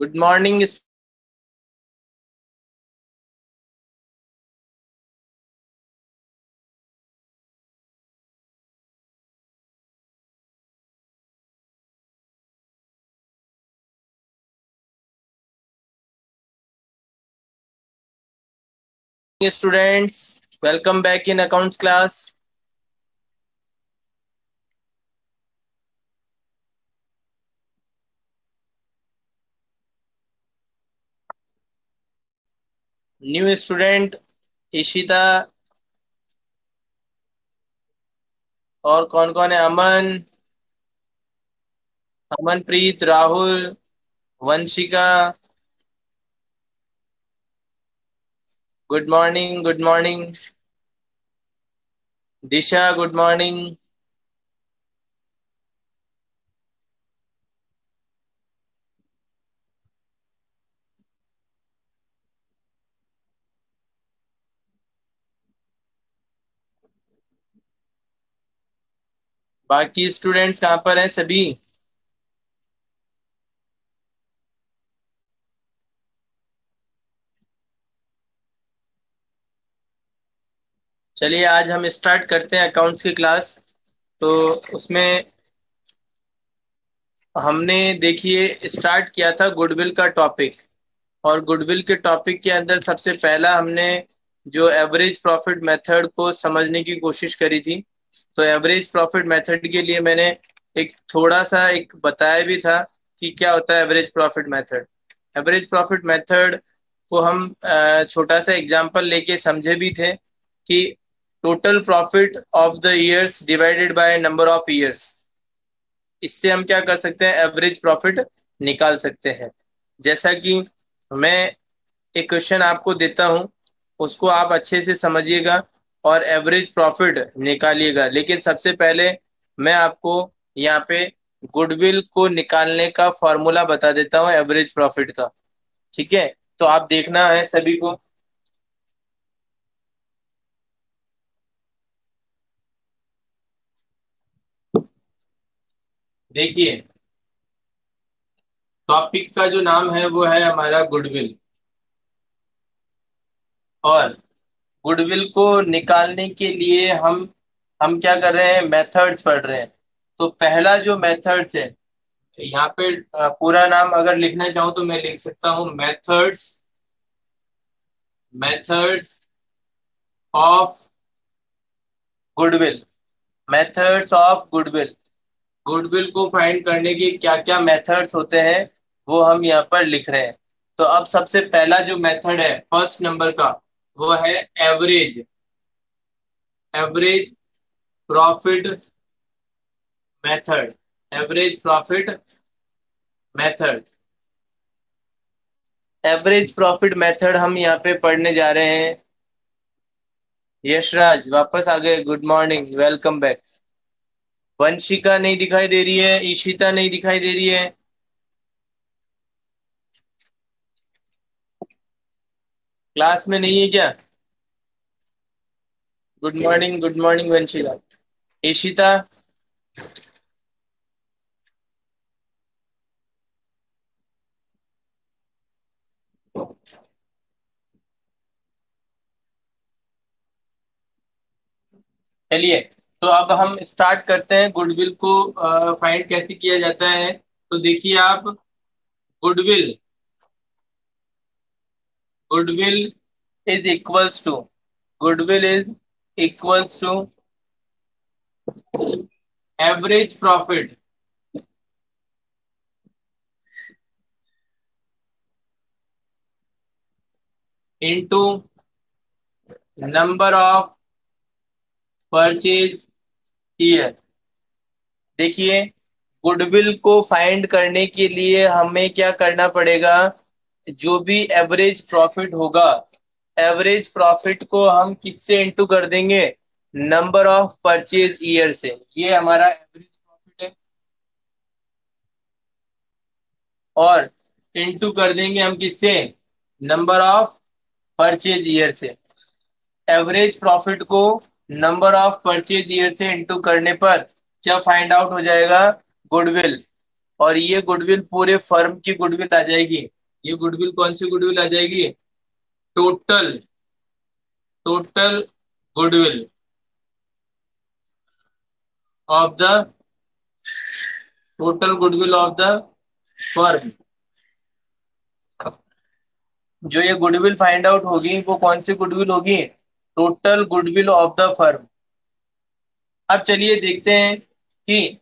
Good morning, students welcome back in accounts class. New student Ishita और कौन कौन है? Aman, Amanpreet, Rahul, Vanshika. Good morning good morning Disha good morning बाकी स्टूडेंट्स कहाँ पर हैं सभी? चलिए, आज हम स्टार्ट करते हैं अकाउंट्स की क्लास तो उसमें हमने देखिए स्टार्ट किया था गुडविल का टॉपिक और गुडविल के टॉपिक के अंदर सबसे पहला हमने जो एवरेज प्रॉफिट मेथड को समझने की कोशिश करी थी तो एवरेज प्रॉफिट मेथड के लिए मैंने एक थोड़ा सा एक बताया भी था कि क्या होता है average profit method average profit method को हम छोटा सा एग्जांपल लेके समझे भी थे कि total profit of the years divided by number of years इससे हम क्या कर सकते हैं? एवरेज प्रॉफिट निकाल सकते हैं। जैसा कि मैं एक क्वेश्चन आपको देता हूँ, उसको आप अच्छे से समझिएगा। और एवरेज प्रॉफिट निकालिएगा। लेकिन सबसे पहले मैं आपको यहाँ पे गुडविल को निकालने का फॉर्मूला बता देता हूँ एवरेज प्रॉफिट का। ठीक है? तो आप देखना है सभी को। देखिए टॉपिक का जो नाम है वो है हमारा गुडविल और गुडविल को निकालने के लिए हम हम क्या कर रहे हैं? मेथड्स पढ़ रहे हैं। तो पहला जो मेथड्स है, यहाँ पे पूरा नाम अगर लिखना चाहूँ तो मैं लिख सकता हूँ। Methods methods of goodwill. Methods of goodwill. Goodwill को फाइंड करने के क्या क्या मेथड्स होते हैं, वो हम यहाँ पर लिख रहे हैं। तो अब सबसे पहला जो मेथड है फ़र्स्ट नंबर का वो है average average profit method average profit method average profit method हम यहाँ पे पढ़ने जा रहे हैं। यशराज, वापस आ गए। Good morning welcome back Vanshika नहीं दिखाई दे रही है, ईशिता नहीं दिखाई दे रही है। क्लास में नहीं है क्या? Good morning good morning Vanshika Ishita चलिए तो अब हम स्टार्ट करते हैं गुडविल को फाइंड कैसे किया जाता है? तो देखिए आप goodwill goodwill is equals to goodwill is equals to average profit into number of purchase year देखिए गुडविल को फाइंड करने के लिए हमें क्या करना पड़ेगा? जो भी एवरेज प्रॉफिट होगा एवरेज प्रॉफिट को हम किससे इंटू कर देंगे? नंबर ऑफ़ परचेज ईयर से। ये हमारा एवरेज प्रॉफिट है। और इंटू कर देंगे हम किससे? नंबर ऑफ़ परचेज ईयर से। एवरेज प्रॉफिट को नंबर ऑफ़ परचेज ईयर से इंटू करने पर क्या फाइंड आउट हो जाएगा? गुडविल और ये गुडविल पूरे फर्म की गुडविल आ जाएगी। ये गुडविल कौन सी गुडविल आ जाएगी? Total total goodwill of the total goodwill of the firm जो ये गुडविल फाइंड आउट होगी, वो कौन सी गुडविल होगी? Total goodwill of the firm अब चलिए देखते हैं कि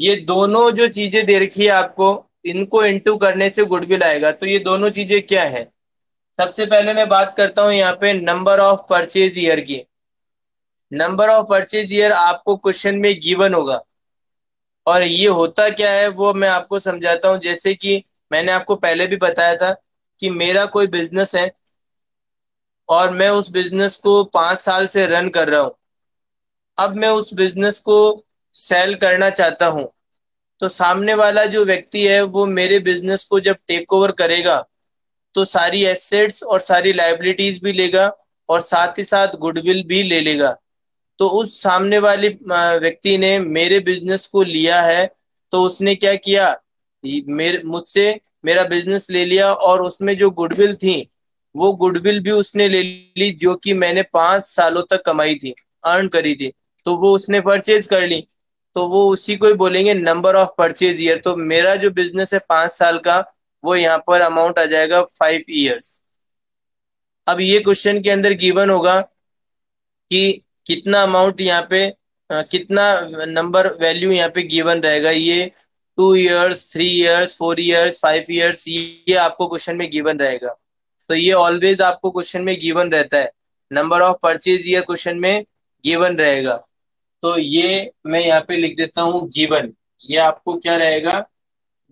ये दोनों जो चीज़ें दे रखी है आपको इनको इंटू करने से गुडविल आएगा। तो ये दोनों चीज़ें क्या है? सबसे पहले मैं बात करता हूँ यहाँ पे नंबर ऑफ़ परचेज ईयर की। नंबर ऑफ़ परचेज ईयर आपको क्वेश्चन में गिवन होगा। और ये होता क्या है, वो मैं आपको समझाता हूँ। जैसे कि मैंने आपको पहले भी बताया था कि मेरा कोई बिज़नेस है और मैं उस बिज़नेस को पाँच साल से रन कर रहा हूँ। अब मैं उस बिज़नेस को सेल करना चाहता हूँ। तो सामने वाला जो व्यक्ति है, वो मेरे बिज़नेस को जब टेक ओवर करेगा तो सारी एसेट्स और सारी लाइबिलिटीज भी लेगा और साथ ही साथ गुडविल भी ले लेगा। तो उस सामने वाले व्यक्ति ने मेरे बिज़नेस को लिया है तो उसने क्या किया? मेरे, मुझसे मेरा बिज़नेस ले लिया और उसमें जो गुडविल थी, वो गुडविल भी उसने ले ली, जो कि मैंने पाँच सालों तक कमाई थी अर्न करी थी। तो वो उसने परचेज कर ली। तो वो उसी को ही बोलेंगे नंबर ऑफ़ परचेज ईयर तो मेरा जो बिज़नेस है पाँच साल का, वो यहाँ पर अमाउंट आ जाएगा फाइव ईयर्स अब ये क्वेश्चन के अंदर गिवन होगा कि कितना अमाउंट यहाँ पे कितना नंबर वैल्यू यहाँ पे गिवन रहेगा. ये two years three years four years five years ये आपको क्वेश्चन में गिवन रहेगा. तो ये ऑलवेज आपको क्वेश्चन में गिवन रहता है. Number of purchase year question में गिवन रहेगा. तो ये मैं यहाँ पे लिख देता हूँ गिवन ये आपको क्या रहेगा?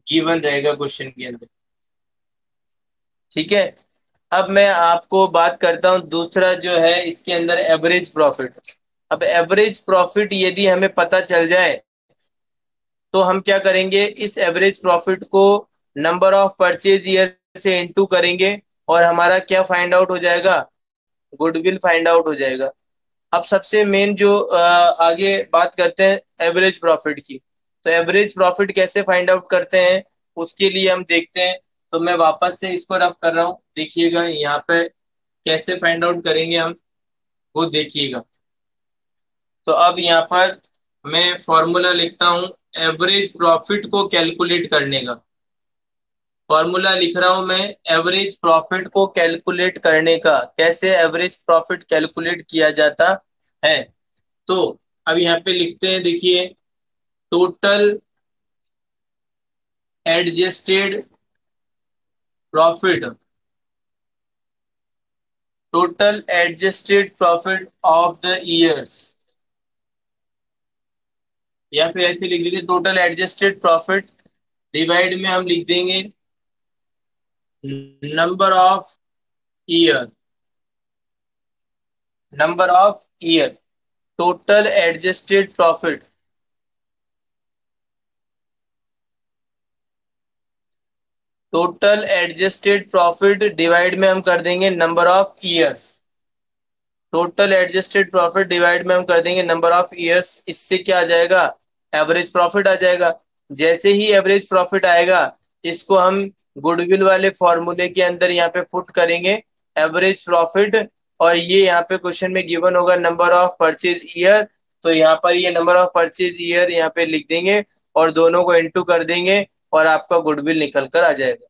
गिवन रहेगा क्वेश्चन के अंदर। ठीक है? अब मैं आपको बात करता हूँ दूसरा जो है इसके अंदर एवरेज प्रॉफिट अब एवरेज प्रॉफिट यदि हमें पता चल जाए तो हम क्या करेंगे? इस एवरेज प्रॉफिट को नंबर ऑफ़ परचेज ईयर से इनटू करेंगे और हमारा क्या फाइंड आउट हो जाएगा? गुडविल फाइंड आउट हो जाएगा। अब सबसे मेन जो आगे बात करते हैं एवरेज प्रॉफिट की। तो एवरेज प्रॉफिट कैसे फाइंड आउट करते हैं, उसके लिए हम देखते हैं। तो मैं वापस से इसको रफ कर रहा हूँ। देखिएगा, यहाँ पे कैसे फाइंड आउट करेंगे हम, वो देखिएगा। तो अब यहाँ पर मैं फॉर्मूला लिखता हूँ एवरेज प्रॉफिट को कैलकुलेट करने का। फॉर्मूला लिख रहा हूँ मैं एवरेज प्रॉफिट को कैलकुलेट करने का। कैसे एवरेज प्रॉफिट कैलकुलेट किया जाता है? तो अब यहाँ पे लिखते हैं, देखिए total adjusted profit total adjusted profit of the years या फिर ऐसे लिख लीजिए टोटल एडजस्टेड प्रॉफिट डिवाइड में हम लिख देंगे। Number of year number of year total adjusted profit total adjusted profit divide में हम कर देंगे number of years total adjusted profit divide में हम कर देंगे नंबर ऑफ़ ईयर्स इससे क्या आ जाएगा? एवरेज प्रॉफिट आ जाएगा. जैसे ही एवरेज प्रॉफिट आएगा, इसको हम गुडविल वाले फॉर्मूले के अंदर यहाँ पे पुट करेंगे एवरेज प्रॉफिट और ये यहाँ पे क्वेश्चन में गिवन होगा नंबर ऑफ़ परचेज ईयर तो यहाँ पर ये नंबर ऑफ़ परचेज ईयर यहाँ पे लिख देंगे और दोनों को इंटू कर देंगे और आपका गुडविल निकल कर आ जाएगा।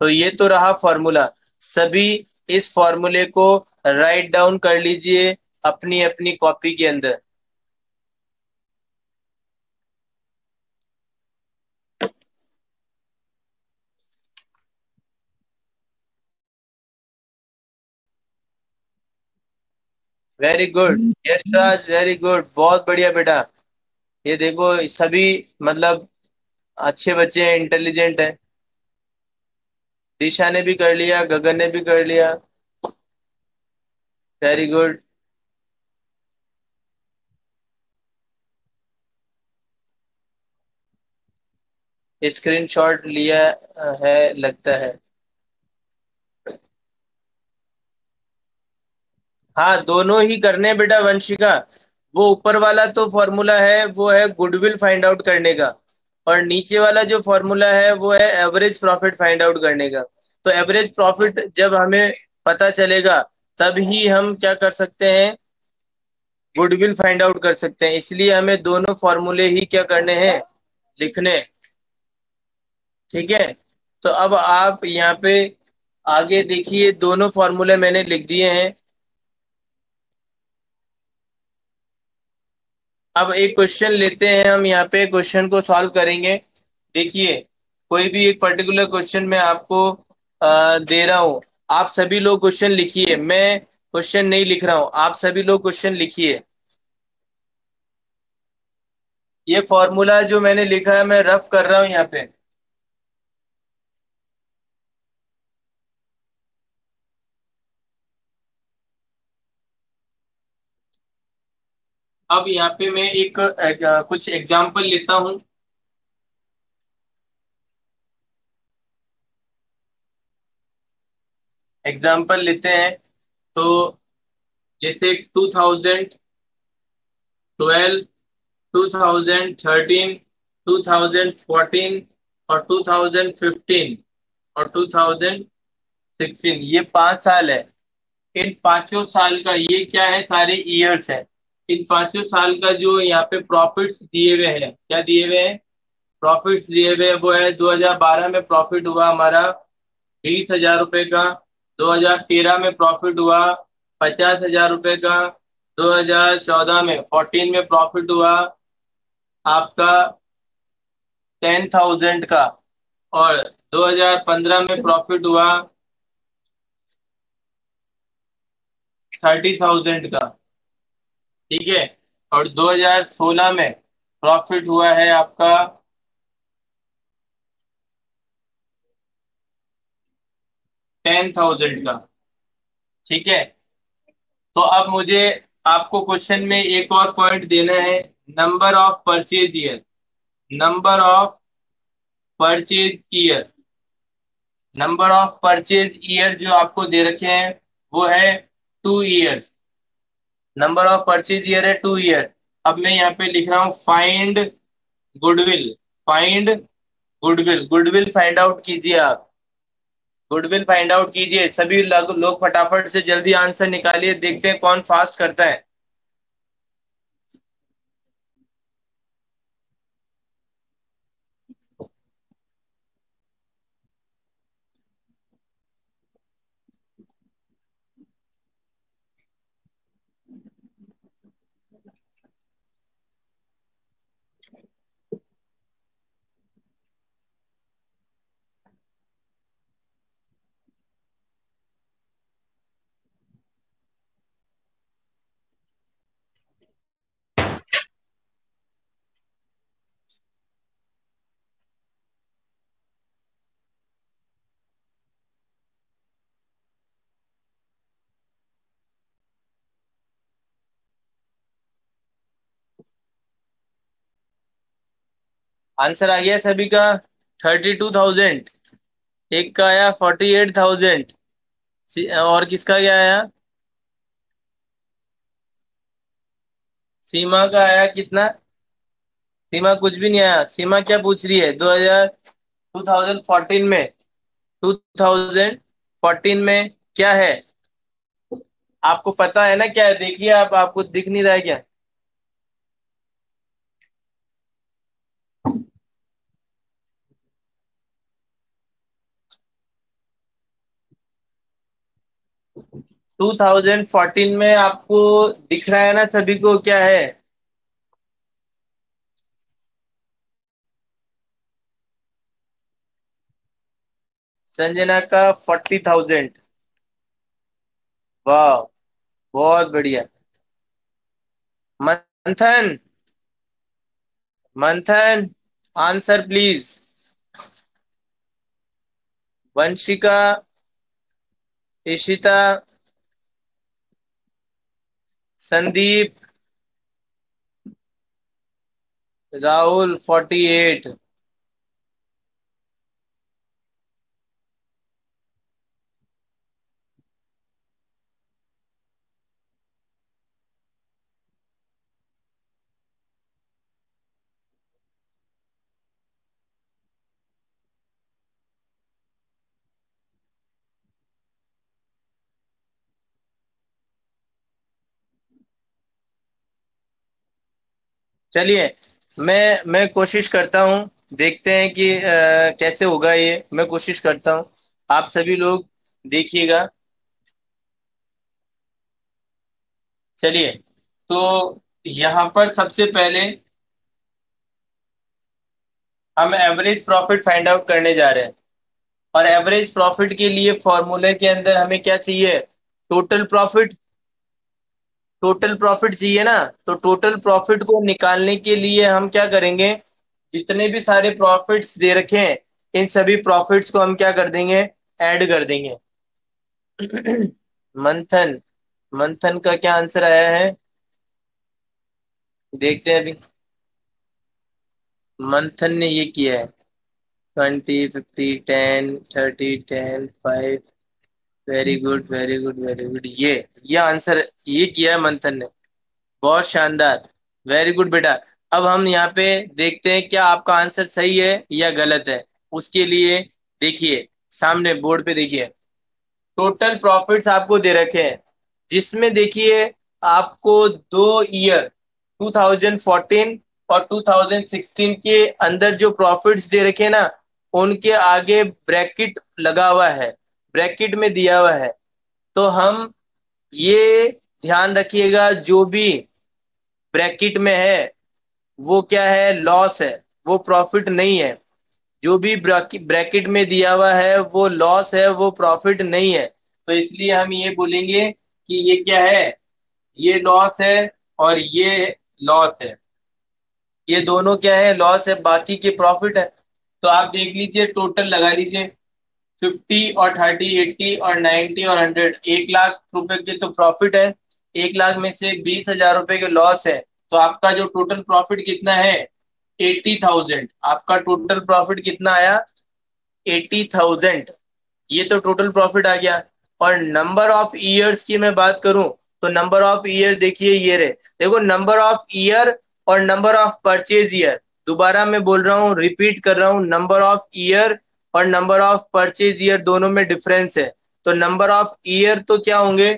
तो ये तो रहा फॉर्मूला सभी इस फॉर्मूले को राइट डाउन कर लीजिए अपनी अपनी कॉपी के अंदर। Very good Yash Raj very good बहुत बढ़िया बेटा। ये देखो सभी मतलब अच्छे बच्चे हैं इंटेलिजेंट है। दिशा ने भी कर लिया गगन ने भी कर लिया। वेरी गुड स्क्रीनशॉट लिया है लगता है। हाँ दोनों ही करने बेटा वंशिका। वो ऊपर वाला तो फॉर्मूला है, वो है गुडविल फाइंड आउट करने का। और नीचे वाला जो फॉर्मूला है, वो है एवरेज प्रॉफिट फाइंड आउट करने का। तो एवरेज प्रॉफिट जब हमें पता चलेगा, तब ही हम क्या कर सकते हैं? गुडविल फाइंड आउट कर सकते हैं। इसलिए हमें दोनों फॉर्मूले ही क्या करने हैं? लिखने। ठीक है? तो अब आप यहाँ पे आगे देखिए, दोनों फॉर्मूले मैंने लिख दिए हैं। अब एक क्वेश्चन लेते हैं हम यहाँ पे क्वेश्चन को सॉल्व करेंगे। देखिए कोई भी एक पर्टिकुलर क्वेश्चन मैं आपको आ, दे रहा हूँ। आप सभी लोग क्वेश्चन लिखिए। मैं क्वेश्चन नहीं लिख रहा हूँ। आप सभी लोग क्वेश्चन लिखिए। ये फॉर्मूला जो मैंने लिखा है मैं रफ कर रहा हूँ यहाँ पे। अब यहाँ पे मैं एक, कुछ एग्ज़ाम्पल लेता हूँ। एग्ज़ाम्पल लेते हैं। तो जैसे 2012, 2013, 2014 और 2015 और 2016 ये पाँच साल है। इन पाँचों साल का ये क्या है? सारे ईयर्स है। इन पाँचों साल का जो यहाँ पे प्रॉफिट्स दिए हुए हैं, क्या दिए हुए हैं? प्रॉफिट्स दिए हुए वो है 2012 में प्रॉफिट हुआ हमारा बीस हज़ार रुपए का 2013 में प्रॉफिट हुआ पचास हज़ार रुपए का 2014 में 14 में प्रॉफिट हुआ आपका टेन थाउज़ेंड का, और 2015 में प्रॉफिट हुआ थर्टी थाउज़ेंड का। ठीक है? और 2016 में प्रॉफिट हुआ है आपका। टेन थाउज़ेंड का। ठीक है? तो अब मुझे आपको क्वेश्चन में एक और पॉइंट देना है। Number of purchase year number of purchase year number of purchase year जो आपको दे रखे हैं, वो है two years number of purchase year है टू ईयर अब मैं यहाँ पे लिख रहा हूँ find goodwill find goodwill goodwill find out कीजिए आप. गुडविल फाइंड आउट कीजिए. सभी लोग फटाफट से जल्दी आंसर निकालिए. देखते हैं कौन फास्ट करता है. आंसर आ गया सभी का थर्टी टू थाउज़ेंड। एक का आया फोर्टी एट थाउज़ेंड। और किसका क्या आया? सीमा का आया कितना? सीमा कुछ भी नहीं आया। सीमा क्या पूछ रही है? दो हज़ार टू थाउज़ेंड फोर्टीन में। टू थाउज़ेंड फोर्टीन में क्या है? आपको पता है ना क्या है? देखिए आप, आपको दिख नहीं रहा है क्या? 2014 में आपको दिख रहा है ना सभी को क्या है? संजना का फोर्टी थाउज़ेंड वाह, बहुत बढ़िया। Manthan Manthan, answer please. Vanshika, Ishita Sandeep Rahul forty eight चलिए मैं मैं कोशिश करता हूँ देखते हैं कि आ, कैसे होगा ये। मैं कोशिश करता हूँ। आप सभी लोग देखिएगा। चलिए तो यहाँ पर सबसे पहले हम एवरेज प्रॉफिट फाइंड आउट करने जा रहे हैं। और एवरेज प्रॉफिट के लिए फॉर्मूले के अंदर हमें क्या चाहिए? टोटल प्रॉफिट टोटल प्रॉफिट चाहिए ना? तो टोटल प्रॉफिट को निकालने के लिए हम क्या करेंगे? जितने भी सारे प्रॉफिट्स दे रखे हैं, इन सभी प्रॉफिट्स को हम क्या कर देंगे? ऐड कर देंगे। [CLEARS THROAT] मंथन। मंथन का क्या आंसर आया है? देखते हैं अभी। मंथन ने ये किया है। Twenty fifty ten thirty ten five very good very good very good ये ये आंसर ये किया है मंथन ने। बहुत शानदार। वेरी गुड बेटा। अब हम यहाँ पे देखते हैं क्या आपका आंसर सही है या गलत है। उसके लिए देखिए, सामने बोर्ड पे देखिए। टोटल प्रॉफिट्स आपको दे रखे हैं। जिसमें देखिए, आपको दो ईयर 2014 और 2016 के अंदर जो प्रॉफिट्स दे रखे हैं ना, उनके आगे ब्रैकेट लगा हुआ है। ब्रैकेट में दिया हुआ है। तो हम ये ध्यान रखिएगा, जो भी ब्रैकेट में है, वो क्या है? लॉस है। वो प्रॉफिट नहीं है। जो भी ब्रैकेट में दिया हुआ है, वो लॉस है, वो प्रॉफिट नहीं है। तो इसलिए हम ये बोलेंगे कि ये क्या है? ये लॉस है और ये लॉस है। ये दोनों क्या है? लॉस है। बाकी के प्रॉफिट है। तो आप देख लीजिए, टोटल लगा लीजिए फिफ्टी और थर्टी, एट्टी और नाइन्टी और हंड्रेड। एक लाख रुपए के तो प्रॉफिट है। एक लाख में से बीस हज़ार रुपए के लॉस है। तो आपका जो टोटल प्रॉफिट कितना है? Eighty thousand. आपका टोटल प्रॉफिट कितना आया? Eighty thousand. ये तो टोटल प्रॉफिट आ गया। और नंबर ऑफ़ ईयर्स की मैं बात करूँ तो नंबर ऑफ़ ईयर देखिए ये रहे। देखो नंबर ऑफ़ ईयर और नंबर ऑफ़ परचेज ईयर दोबारा मैं बोल रहा हूँ रिपीट कर रहा हूँ। नंबर ऑफ़ ईयर और नंबर ऑफ़ परचेज ईयर दोनों में डिफरेंस है। तो नंबर ऑफ़ ईयर तो क्या होंगे?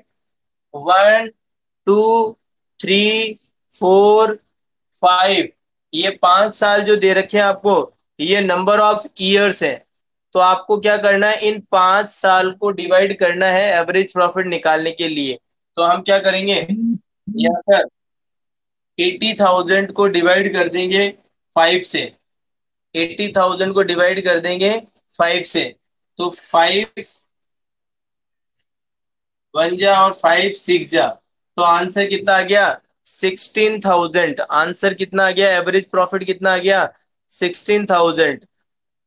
One two three four five ये पाँच साल जो दे रखे हैं आपको, ये नंबर ऑफ़ ईयर्स है। तो आपको क्या करना है? इन पाँच साल को डिवाइड करना है एवरेज प्रॉफिट निकालने के लिए। तो हम क्या करेंगे? यहाँ पर एटी थाउज़ेंड को डिवाइड कर देंगे फाइव से। एट्टी थाउज़ेंड को डिवाइड कर देंगे फाइव से। तो फाइव वन जा और फाइव सिक्स जा। तो आंसर कितना आ गया? सिक्सटीन थाउज़ेंड आंसर कितना आ गया? एवरेज प्रॉफिट कितना आ गया? सिक्सटीन थाउज़ेंड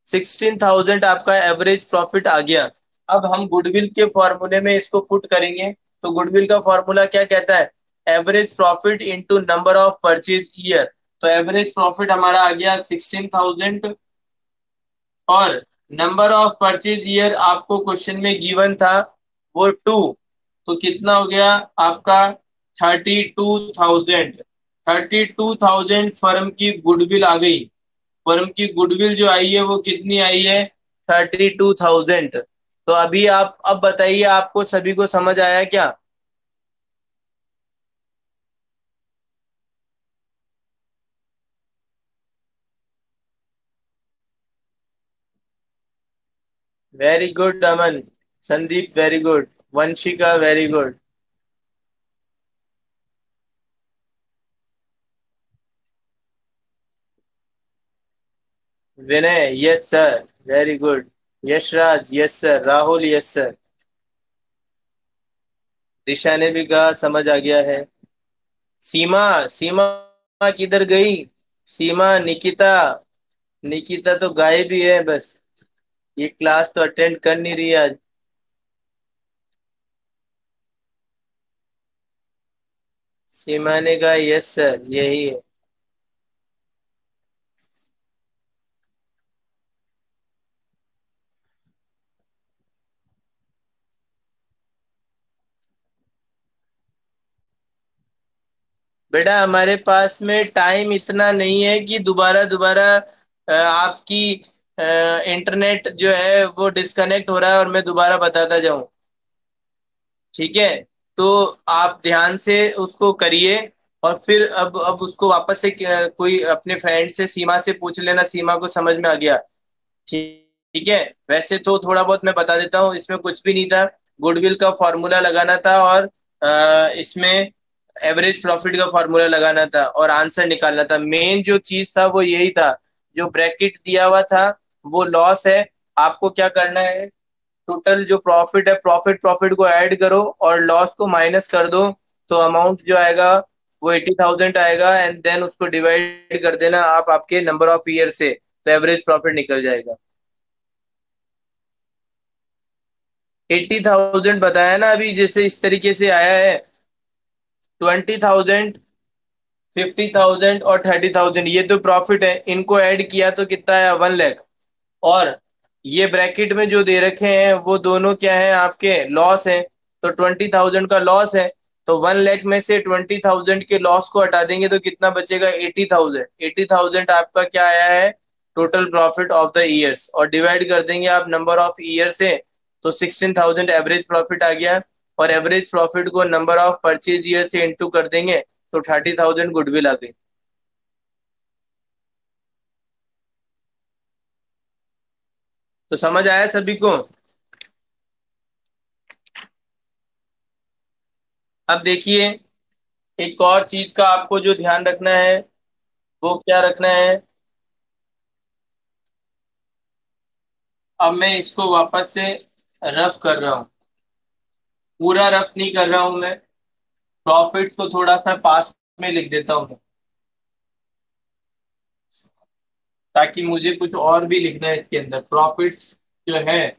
सिक्सटीन थाउज़ेंड आपका एवरेज प्रॉफिट आ गया। अब हम गुडविल के फॉर्मूले में इसको पुट करेंगे। तो गुडविल का फॉर्मूला क्या कहता है? Average profit into number of purchase year तो एवरेज प्रॉफिट हमारा आ गया सिक्सटीन थाउज़ेंड और नंबर ऑफ़ परचेज ईयर आपको क्वेश्चन में गिवन था, वो टू तो कितना हो गया आपका? Thirty two thousand thirty two thousand firm की गुडविल आ गई। फर्म की गुडविल जो आई है, वो कितनी आई है? थर्टी टू थाउज़ेंड तो अभी आप, अब बताइए, आपको सभी को समझ आया क्या? Very good Aman Sandeep very good Vanshika very good Vinay yes sir very good Yashraj yes sir Rahul yes sir Disha ने भी कहा समझ आ गया है सीमा सीमा किधर गई सीमा निकिता निकिता तो गायब ही है बस ये क्लास तो अटेंड कर नहीं रही आज। सीमा ने कहा यस सर यही है। बेटा, हमारे पास में टाइम इतना नहीं है कि दोबारा दोबारा आपकी इंटरनेट जो है, वो डिस्कनेक्ट हो रहा है और मैं दोबारा बताता जाऊँ। ठीक है? तो आप ध्यान से उसको करिए और फिर अब अब उसको वापस से कोई अपने फ्रेंड से सीमा से पूछ लेना। सीमा को समझ में आ गया। ठीक है? वैसे तो थोड़ा बहुत मैं बता देता हूँ, इसमें कुछ भी नहीं था। गुडविल का फॉर्मूला लगाना था और इसमें एवरेज प्रॉफिट का फॉर्मूला लगाना था और आंसर निकालना था। मेन जो चीज़ था, वो यही था। जो ब्रैकेट दिया हुआ था वो लॉस है, आपको क्या करना है? टोटल जो प्रॉफिट है प्रॉफिट प्रॉफिट को ऐड करो और लॉस को माइनस कर दो तो अमाउंट जो आएगा, वो एटी थाउज़ेंड आएगा एंड देन उसको डिवाइड कर देना आप आपके नंबर ऑफ़ ईयर से तो एवरेज प्रॉफिट निकल जाएगा। एट्टी थाउज़ेंड बताया ना अभी, जैसे इस तरीके से आया है ट्वेंटी थाउज़ेंड फिफ्टी थाउज़ेंड और थर्टी थाउज़ेंड ये तो प्रॉफिट है, इनको ऐड किया तो कितना है? वन लैख और ये ब्रैकेट में जो दे रखे हैं, वो दोनों क्या है, आपके लॉस है। तो ट्वेंटी थाउज़ेंड का लॉस है तो वन लैख में से ट्वेंटी थाउज़ेंड के लॉस को हटा देंगे तो कितना बचेगा? एटी थाउज़ेंड एटी थाउज़ेंड आपका क्या आया है? Total profit of the years और डिवाइड कर देंगे आप नंबर ऑफ़ ईयर से तो सिक्सटीन थाउज़ेंड एवरेज प्रॉफिट आ गया। और एवरेज प्रॉफिट को नंबर ऑफ़ परचेज ईयर से इंटू कर देंगे तो थर्टी थाउज़ेंड गुडविल आ गई। तो समझ आया सभी को? अब देखिए, एक और चीज़ का आपको जो ध्यान रखना है, वो क्या रखना है? अब मैं इसको वापस से रफ कर रहा हूँ। पूरा रफ नहीं कर रहा हूँ मैं। प्रॉफिट को थोड़ा सा पास में लिख देता हूँ। ताकि मुझे कुछ और भी लिखना है इसके अंदर। प्रॉफिट्स जो है,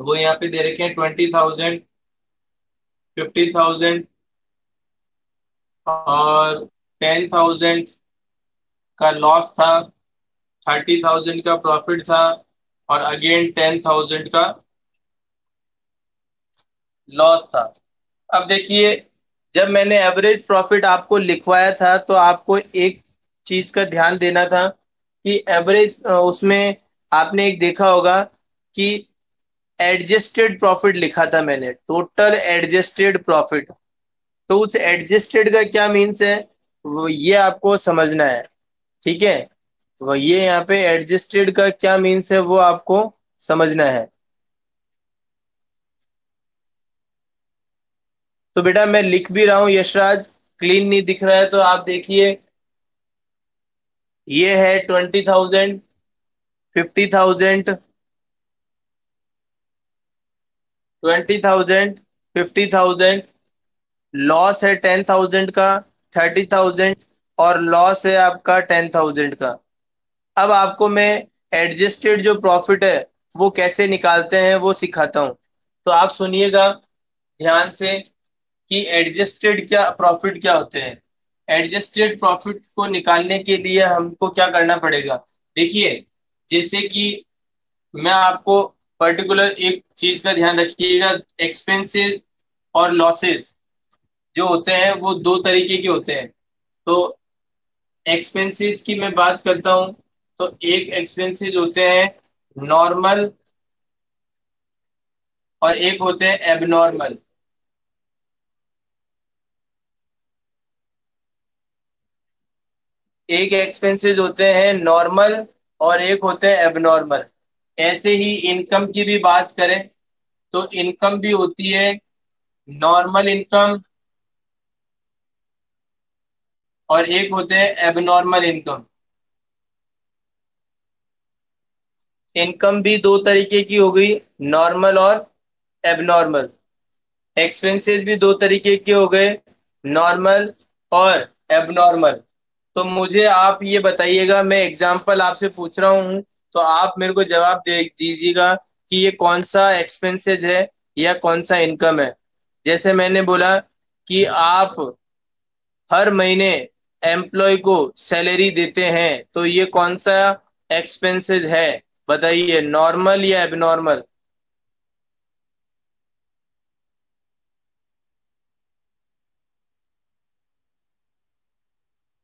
वो यहाँ पे दे रखे हैं ट्वेंटी थाउज़ेंड फिफ्टी थाउज़ेंड और टेन थाउज़ेंड का लॉस था थर्टी थाउज़ेंड का प्रॉफिट था और अगेन टेन थाउज़ेंड का लॉस था। अब देखिए, जब मैंने एवरेज प्रॉफिट आपको लिखवाया था तो आपको एक चीज़ का ध्यान देना था कि एवरेज उसमें आपने एक देखा होगा कि एडजस्टेड प्रॉफिट लिखा था मैंने टोटल एडजस्टेड प्रॉफिट तो उस एडजस्टेड का क्या मीन्स है? वो ये आपको समझना है, ठीक है? वो ये यहाँ पे एडजस्टेड का क्या मीन्स है वो आपको समझना है। तो बेटा मैं लिख भी रहा हूँ यशराज क्लीन नहीं दिख रहा है तो आप देखिए। ये है twenty thousand, fifty thousand, twenty thousand, fifty thousand, loss है टेन थाउज़ेंड का, थर्टी थाउज़ेंड, और लॉस है आपका टेन थाउज़ेंड का। अब आपको मैं एडजस्टेड जो प्रॉफिट है, वो कैसे निकालते हैं, वो सिखाता हूँ। तो आप सुनिएगा ध्यान से कि एडजस्टेड क्या, प्रॉफिट क्या होते हैं। एडजस्टेड प्रॉफिट को निकालने के लिए हमको क्या करना पड़ेगा? देखिए, जैसे कि मैं आपको पर्टिकुलर एक चीज़ का ध्यान रखिएगा एक्सपेंसेस और लॉसेस जो होते हैं, वो दो तरीके के होते हैं। तो एक्सपेंसेस की मैं बात करता हूँ तो एक एक्सपेंसेस होते हैं नॉर्मल और एक होते हैं एबनॉर्मल एक एक्सपेंसेस होते हैं नॉर्मल और एक होते हैं एबनॉर्मल ऐसे ही इनकम की भी बात करें तो इनकम भी होती है नॉर्मल इनकम और एक होते हैं एबनॉर्मल इनकम इनकम भी दो तरीके की हो गई नॉर्मल और एबनॉर्मल एक्सपेंसेस भी दो तरीके के हो गए नॉर्मल और एबनॉर्मल तो मुझे आप ये बताइएगा, मैं एग्जांपल आपसे पूछ रहा हूँ तो आप मेरे को जवाब दे दीजिएगा कि ये कौन सा एक्सपेंसेज है या कौन सा इनकम है। जैसे मैंने बोला कि आप हर महीने एम्प्लॉय को सैलरी देते हैं तो ये कौन सा एक्सपेंसेज है, बताइए नॉर्मल या abnormal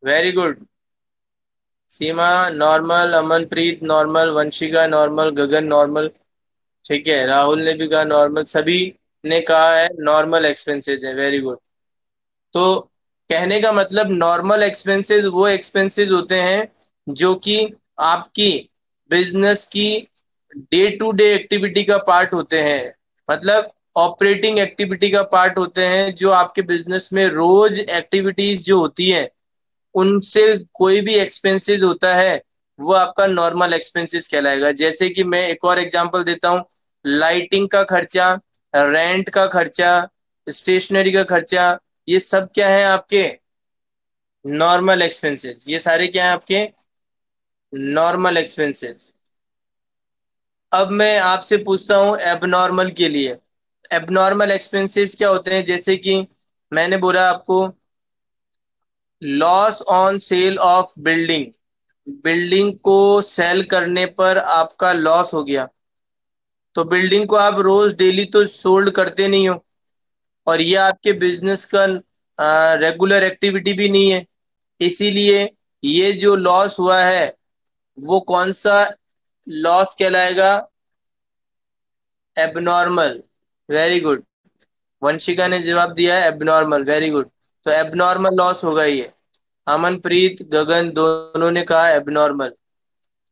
very good Seema normal Amanpreet normal Vanshika normal Gagan normal ठीक है राहुल ने भी कहा नॉर्मल सभी ने कहा है नॉर्मल एक्सपेंसेस है. वेरी गुड तो कहने का मतलब नॉर्मल एक्सपेंसेस वो एक्सपेंसेस होते हैं जो कि आपकी बिज़नेस की डे टू डे एक्टिविटी का पार्ट होते हैं. मतलब ऑपरेटिंग एक्टिविटी का पार्ट होते हैं जो आपके बिज़नेस में रोज एक्टिविटीज़ जो होती है उनसे कोई भी एक्सपेंसेस होता है, वो आपका नॉर्मल एक्सपेंसेस कहलाएगा। जैसे कि मैं एक और एग्जांपल देता हूँ लाइटिंग का खर्चा रेंट का खर्चा स्टेशनरी का खर्चा, ये सब क्या है आपके? नॉर्मल एक्सपेंसेस ये सारे क्या है आपके? नॉर्मल एक्सपेंसेस अब मैं आपसे पूछता हूँ एबनॉर्मल के लिए। एबनॉर्मल एक्सपेंसेस क्या होते हैं? जैसे कि मैंने बोला आपको loss on sale of building. Building को सेल करने पर आपका लॉस हो गया। तो बिल्डिंग को आप रोज डेली तो सोल्ड करते नहीं हो, और ये आपके बिज़नेस का रेगुलर एक्टिविटी भी नहीं है। इसीलिए ये जो लॉस हुआ है, वो कौन सा लॉस कहलाएगा? एबनॉर्मल। Very good. वंशिका ने जवाब दिया है एबनॉर्मल। Very good. तो एबनॉर्मल लॉस होगा ये। अमनप्रीत, गगन दोनों ने कहा एबनॉर्मल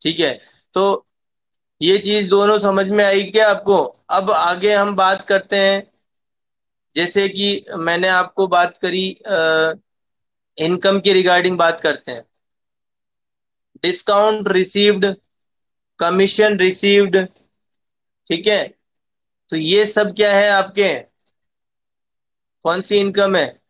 ठीक है? तो ये चीज़ दोनों समझ में आई क्या आपको? अब आगे हम बात करते हैं। जैसे कि मैंने आपको बात करी इनकम के रिगार्डिंग बात करते हैं। डिस्काउंट रिसीव्ड कमीशन रिसीव्ड ठीक है? तो ये सब क्या है आपके? कौन सी इनकम है?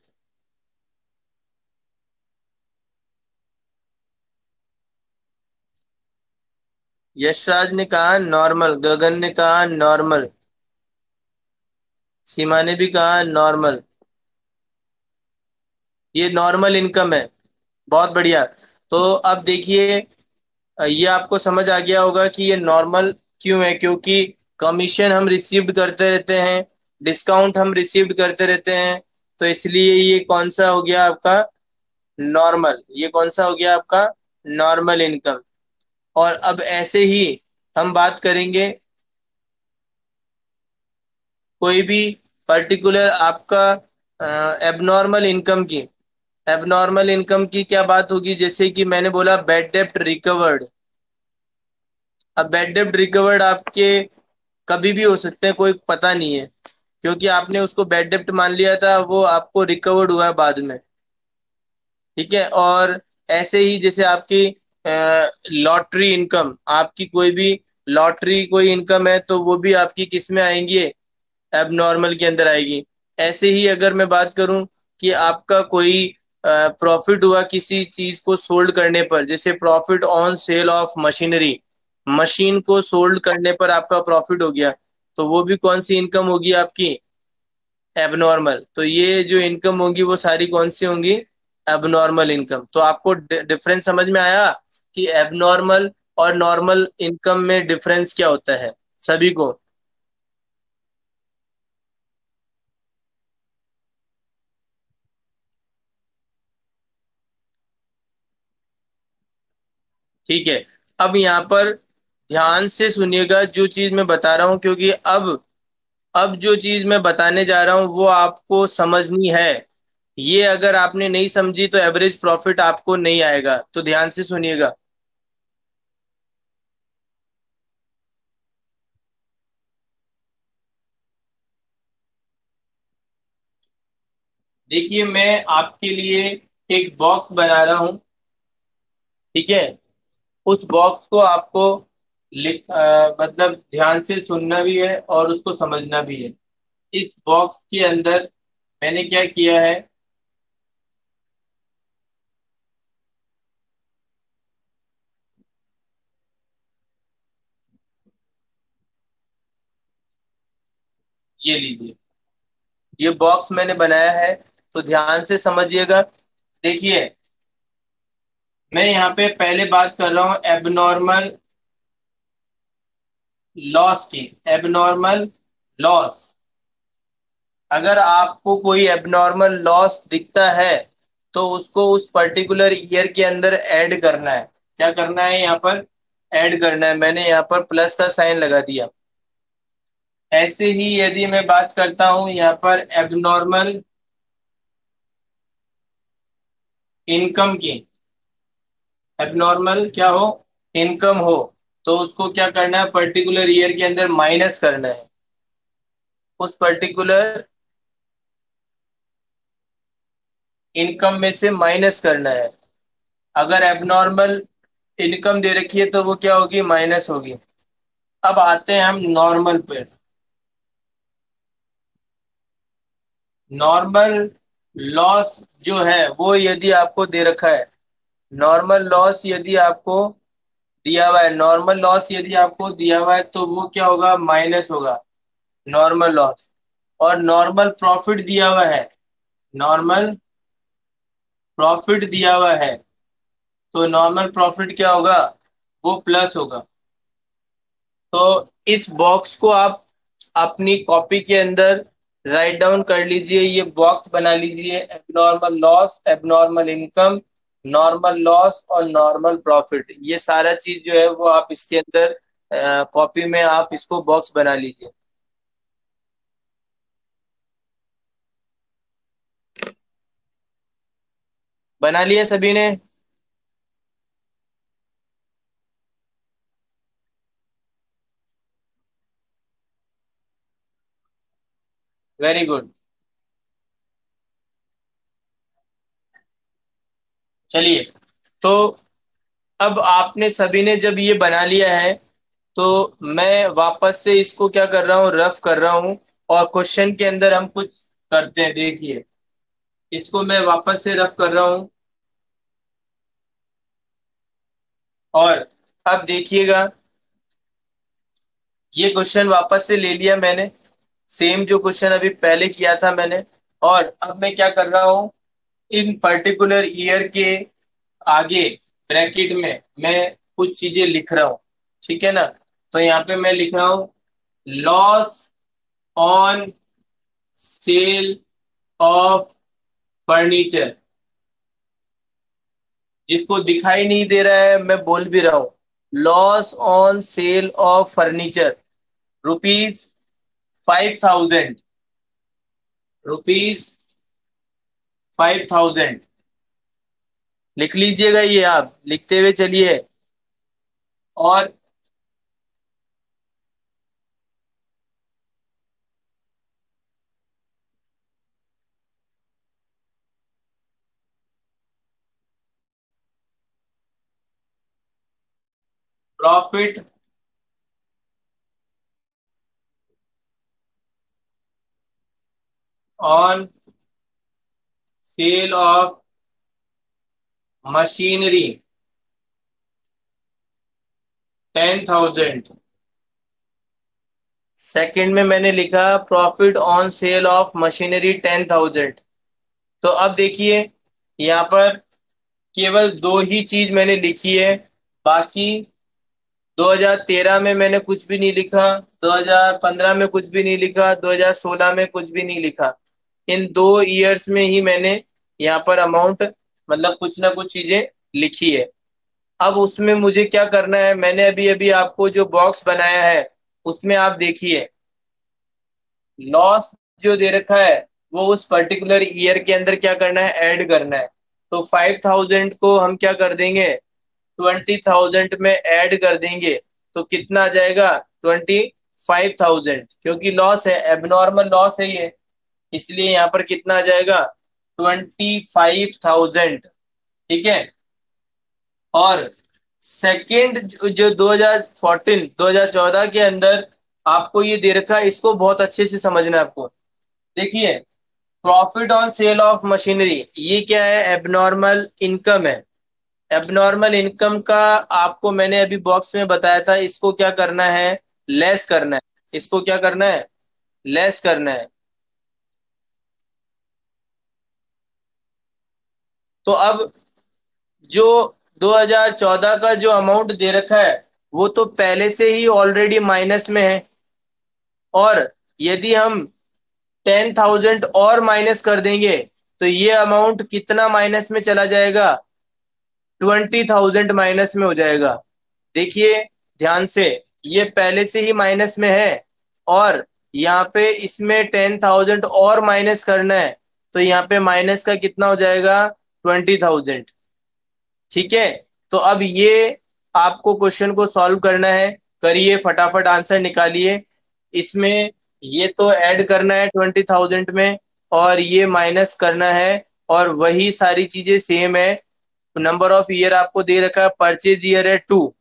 यशराज ने कहा नॉर्मल गगन ने कहा नॉर्मल सीमा ने भी कहा नॉर्मल ये नॉर्मल इनकम है। बहुत बढ़िया। तो अब देखिए, ये आपको समझ आ गया होगा कि ये नॉर्मल क्यों है, क्योंकि कमीशन हम रिसीव्ड करते रहते हैं डिस्काउंट हम रिसीव्ड करते रहते हैं तो इसलिए ये कौन सा हो गया आपका नॉर्मल ये कौन सा हो गया आपका नॉर्मल इनकम और अब ऐसे ही हम बात करेंगे, कोई भी पर्टिकुलर आपका एबनॉर्मल इनकम की। एबनॉर्मल इनकम की क्या बात होगी? जैसे कि मैंने बोला बेड डेप्ट रिकवर्ड अब बेड डेप्ट रिकवर्ड आपके कभी भी हो सकते हैं, कोई पता नहीं है। क्योंकि आपने उसको बेड डेप्ट मान लिया था, वो आपको रिकवर्ड हुआ है बाद में। ठीक है? और ऐसे ही जैसे आपकी लॉटरी इनकम। आपकी कोई भी लॉटरी कोई इनकम है तो वो भी आपकी किसमें आएँगी? एबनॉर्मल के अंदर आएगी। ऐसे ही अगर मैं बात करूँ कि आपका कोई प्रॉफिट हुआ किसी चीज़ को सोल्ड करने पर, जैसे profit on sale of machinery. Machine को सोल्ड करने पर आपका प्रॉफिट हो गया तो वो भी कौन सी इनकम होगी आपकी? एबनॉर्मल। तो ये जो इनकम होगी, वो सारी कौन सी होंगी? Abnormal income. तो आपको डिफरेंस समझ में आया? कि एबनॉर्मल और नॉर्मल इनकम में डिफरेंस क्या होता है? सभी को? ठीक है। अब यहाँ पर ध्यान से सुनिएगा जो चीज़ मैं बता रहा हूँ, क्योंकि अब अब जो चीज़ मैं बताने जा रहा हूँ, वो आपको समझनी है। ये अगर आपने नहीं समझी तो एवरेज प्रॉफिट आपको नहीं आएगा। तो ध्यान से सुनिएगा। देखिए मैं आपके लिए एक बॉक्स बना रहा हूँ। ठीक है? उस बॉक्स को आपको लिख आ, मतलब ध्यान से सुनना भी है और उसको समझना भी है। इस बॉक्स के अंदर मैंने क्या किया है? ये लीजिए। ये बॉक्स मैंने बनाया है। तो ध्यान से समझिएगा। देखिए, मैं यहाँ पे पहले बात कर रहा हूँ एबनॉर्मल लॉस की। एबनॉर्मल लॉस अगर आपको कोई एबनॉर्मल लॉस दिखता है तो उसको उस पर्टिकुलर ईयर के अंदर ऐड करना है। क्या करना है? यहाँ पर ऐड करना है। मैंने यहाँ पर प्लस का साइन लगा दिया। ऐसे ही यदि मैं बात करता हूँ यहाँ पर एबनॉर्मल इनकम की एबनॉर्मल क्या हो? इनकम हो तो उसको क्या करना है? पर्टिकुलर ईयर के अंदर माइनस करना है। उस पर्टिकुलर इनकम में से माइनस करना है। अगर एबनॉर्मल इनकम दे रखी है तो वो क्या होगी? माइनस होगी। अब आते हैं हम नॉर्मल पे नॉर्मल लॉस जो है, वो यदि आपको दे रखा है। नॉर्मल लॉस यदि आपको दिया हुआ है नॉर्मल लॉस यदि आपको दिया हुआ है तो वो क्या होगा? माइनस होगा। नॉर्मल लॉस और नॉर्मल प्रॉफिट दिया हुआ है। नॉर्मल प्रॉफिट दिया हुआ है। तो नॉर्मल प्रॉफिट क्या होगा? वो प्लस होगा। तो इस बॉक्स को आप अपनी कॉपी के अंदर राइट डाउन कर लीजिए, ये बॉक्स बना लीजिए abnormal loss abnormal income normal loss और नॉर्मल प्रॉफिट ये सारा चीज़ जो है वो आप इसके अंदर कॉपी में आप इसको बॉक्स बना लीजिए। बना लिया सभी ने? वेरी गुड चलिए तो अब आपने सभी ने जब ये बना लिया है तो मैं वापस से इसको क्या कर रहा हूँ, रफ कर रहा हूँ, और क्वेश्चन के अंदर हम कुछ करते हैं, देखिए। इसको मैं वापस से रफ कर रहा हूँ। और अब देखिएगा, ये क्वेश्चन वापस से ले लिया मैंने। सेम जो क्वेश्चन अभी पहले किया था मैंने। और अब मैं क्या कर रहा हूँ? इन पर्टिकुलर ईयर के आगे ब्रैकेट में मैं कुछ चीज़ें लिख रहा हूँ। ठीक है ना? तो यहाँ पे मैं लिख रहा हूँ loss on sale of furniture जिसको दिखाई नहीं दे रहा है, मैं बोल भी रहा हूँ loss on sale of furniture rupees five thousand rupees five thousand लिख लीजिएगा ये आप लिखते हुए चलिए। और profit sale of machinery ten thousand second में मैंने लिखा profit on sale of machinery ten thousand तो अब देखिए, यहाँ पर केवल दो ही चीज़ मैंने लिखी है, बाकी 2013 में मैंने कुछ भी नहीं लिखा 2015 में कुछ भी नहीं लिखा 2016 में कुछ भी नहीं लिखा। इन दो ईयर्स में ही मैंने यहाँ पर अमाउंट मतलब कुछ ना कुछ चीज़ें लिखी है। अब उसमें मुझे क्या करना है? मैंने अभी अभी आपको जो बॉक्स बनाया है, उसमें आप देखिए। लॉस जो दे रखा है, वो उस पर्टिकुलर ईयर के अंदर क्या करना है? ऐड करना है। तो फाइव थाउज़ेंड को हम क्या कर देंगे? ट्वेंटी थाउज़ेंड में ऐड कर देंगे। तो कितना आ जाएगा? ट्वेंटी फाइव थाउज़ेंड क्योंकि लॉस है एबनॉर्मल लॉस है ये। इसलिए यहाँ पर कितना आ जाएगा? ट्वेंटी फाइव थाउज़ेंड ठीक है? और सेकेंड जो 2014 2014 के अंदर आपको ये दे रखा है इसको बहुत अच्छे से समझना है आपको। देखिए profit on sale of machinery ये क्या है? एबनॉर्मल इनकम है। एबनॉर्मल इनकम का आपको मैंने अभी बॉक्स में बताया था, इसको क्या करना है? लेस करना है। इसको क्या करना है? लेस करना है। तो अब जो 2014 का जो अमाउंट दे रखा है, वो तो पहले से ही ऑलरेडी माइनस में है। और यदि हम टेन थाउज़ेंड और माइनस कर देंगे तो ये अमाउंट कितना माइनस में चला जाएगा? ट्वेंटी थाउज़ेंड माइनस में हो जाएगा। देखिए, ध्यान से, ये पहले से ही माइनस में है। और यहाँ पे इसमें टेन थाउज़ेंड और माइनस करना है तो यहाँ पे माइनस का कितना हो जाएगा? Twenty thousand. ठीक है? तो अब ये आपको क्वेश्चन को सॉल्व करना है। करिए, फटाफट आंसर निकालिए। इसमें ये तो ऐड करना है ट्वेंटी थाउज़ेंड में और ये माइनस करना है और वही सारी चीज़ें सेम है। नंबर ऑफ़ ईयर आपको दे रखा है, परचेज ईयर है टू।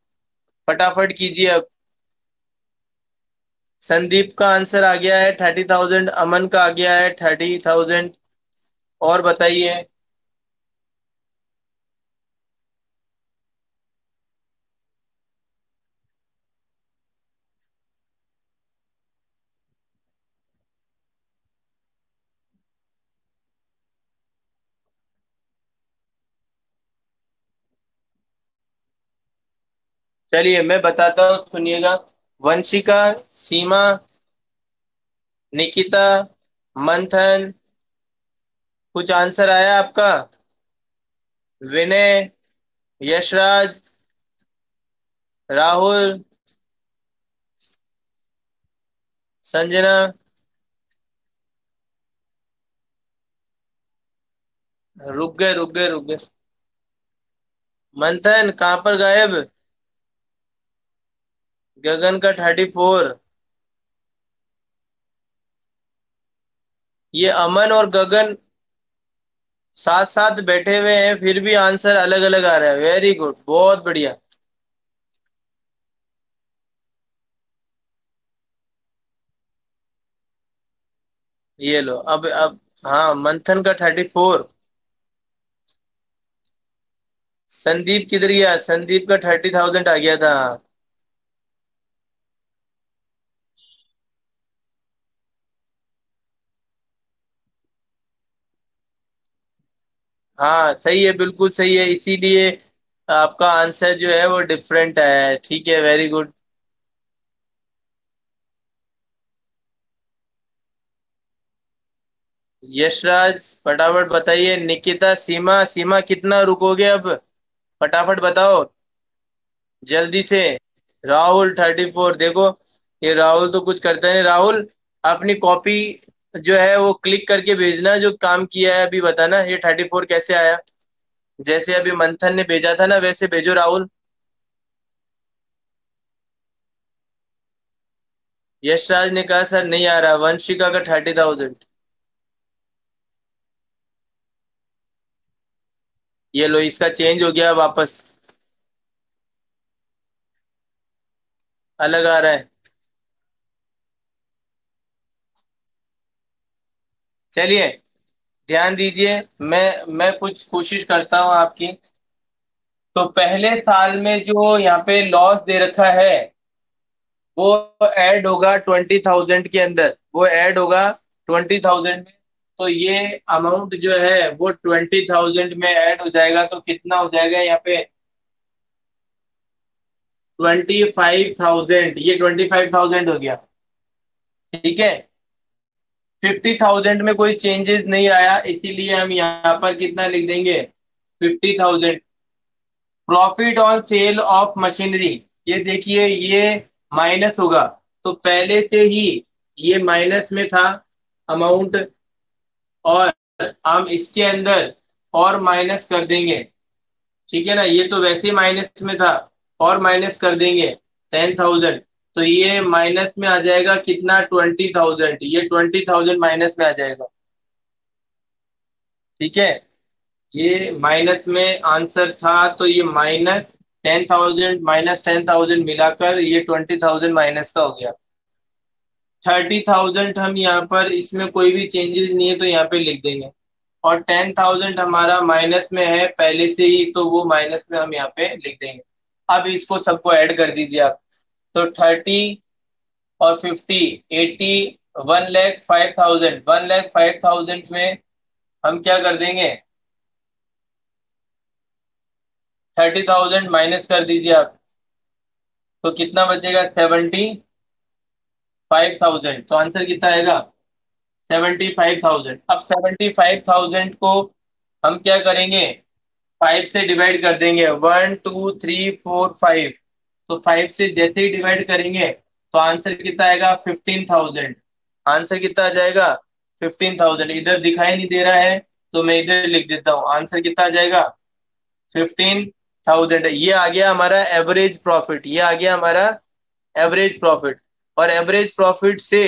फटाफट कीजिए अब। संदीप का आंसर आ गया है थर्टी थाउज़ेंड, अमन का आ गया है थर्टी थाउज़ेंड। और बताइए। चलिए, मैं बताता हूँ, सुनिएगा। वंशिका, सीमा, निकिता, मंथन, कुछ आंसर आया आपका? विनय, यशराज, राहुल, संजना। रुक गए रुक गए रुक गए। मंथन, कहाँ पर गायब? गगन का थर्टी फोर। ये अमन और गगन साथ साथ बैठे हुए हैं, फिर भी आंसर अलग अलग आ रहा है। वेरी गुड बहुत बढ़िया। ये लो, अब अब हाँ मंथन का थर्टी फोर। संदीप किधर गया? संदीप का थर्टी थाउज़ेंड आ गया था। हाँ सही है, बिल्कुल सही है। इसीलिए आपका आंसर जो है वो डिफरेंट है। ठीक है वेरी गुड यशराज, फटाफट बताइए। निकिता, सीमा सीमा, कितना रुकोगे अब? फटाफट बताओ। जल्दी से। राहुल थर्टी फोर देखो, ये राहुल तो कुछ करता नहीं। राहुल, अपनी कॉपी जो है वो क्लिक करके भेजना, जो काम किया है अभी बताना, ये थर्टी फोर कैसे आया? जैसे अभी मंथन ने भेजा था ना, वैसे भेजो राहुल। यशराज ने कहा, सर, नहीं आ रहा, वंशिका का थर्टी थाउज़ेंड ये लो, इसका चेंज हो गया वापस। अलग आ रहा है। चलिए, ध्यान दीजिए, मैं मैं कुछ कोशिश करता हूँ आपकी। तो पहले साल में जो यहाँ पे लॉस दे रखा है, वो ऐड होगा ट्वेंटी थाउज़ेंड के अंदर। वो ऐड होगा ट्वेंटी थाउज़ेंड में। तो ये अमाउंट जो है, वो ट्वेंटी थाउज़ेंड में ऐड हो जाएगा। तो कितना हो जाएगा यहाँ पे? ट्वेंटी फाइव थाउज़ेंड ये ट्वेंटी फाइव थाउज़ेंड हो गया। ठीक है? फिफ्टी थाउज़ेंड में कोई चेंजेस नहीं आया, इसीलिए हम यहाँ पर कितना लिख देंगे? Fifty thousand. Profit on sale of machinery ये देखिए, ये माइनस होगा। तो पहले से ही ये माइनस में था अमाउंट और हम इसके अंदर और माइनस कर देंगे। ठीक है ना? ये तो वैसे माइनस में था। और माइनस कर देंगे। टेन थाउज़ेंड तो ये माइनस में आ जाएगा कितना? Twenty thousand. ये ट्वेंटी थाउज़ेंड माइनस में आ जाएगा। ठीक है? ये माइनस में आंसर था तो ये minus ten thousand, minus ten thousand मिलाकर ये ट्वेंटी थाउज़ेंड माइनस का हो गया। थर्टी थाउज़ेंड हम यहाँ पर, इसमें कोई भी चेंजेस नहीं है तो यहाँ पे लिख देंगे। और टेन थाउज़ेंड हमारा माइनस में है, पहले से ही तो वो माइनस में हम यहाँ पे लिख देंगे। अब इसको सबको ऐड कर दीजिए आप। तो थर्टी और fifty eighty one lakh five thousand one lakh five thousand में हम क्या कर देंगे? थर्टी थाउज़ेंड माइनस कर दीजिए आप। तो कितना बचेगा? सेवेंटी फाइव थाउज़ेंड तो आंसर कितना आएगा? सेवेंटी फाइव थाउज़ेंड अब सेवेंटी फाइव थाउज़ेंड को हम क्या करेंगे? फाइव से डिवाइड कर देंगे। One two three four five तो फाइव से जैसे ही डिवाइड करेंगे तो आंसर कितना आएगा? फिफ्टीन थाउज़ेंड आंसर कितना आ जाएगा? फिफ्टीन थाउज़ेंड इधर दिखाई नहीं दे रहा है तो मैं इधर लिख देता हूँ। आंसर कितना आ जाएगा? फिफ्टीन थाउज़ेंड ये आ गया हमारा एवरेज प्रॉफिट ये आ गया हमारा एवरेज प्रॉफिट और एवरेज प्रॉफिट से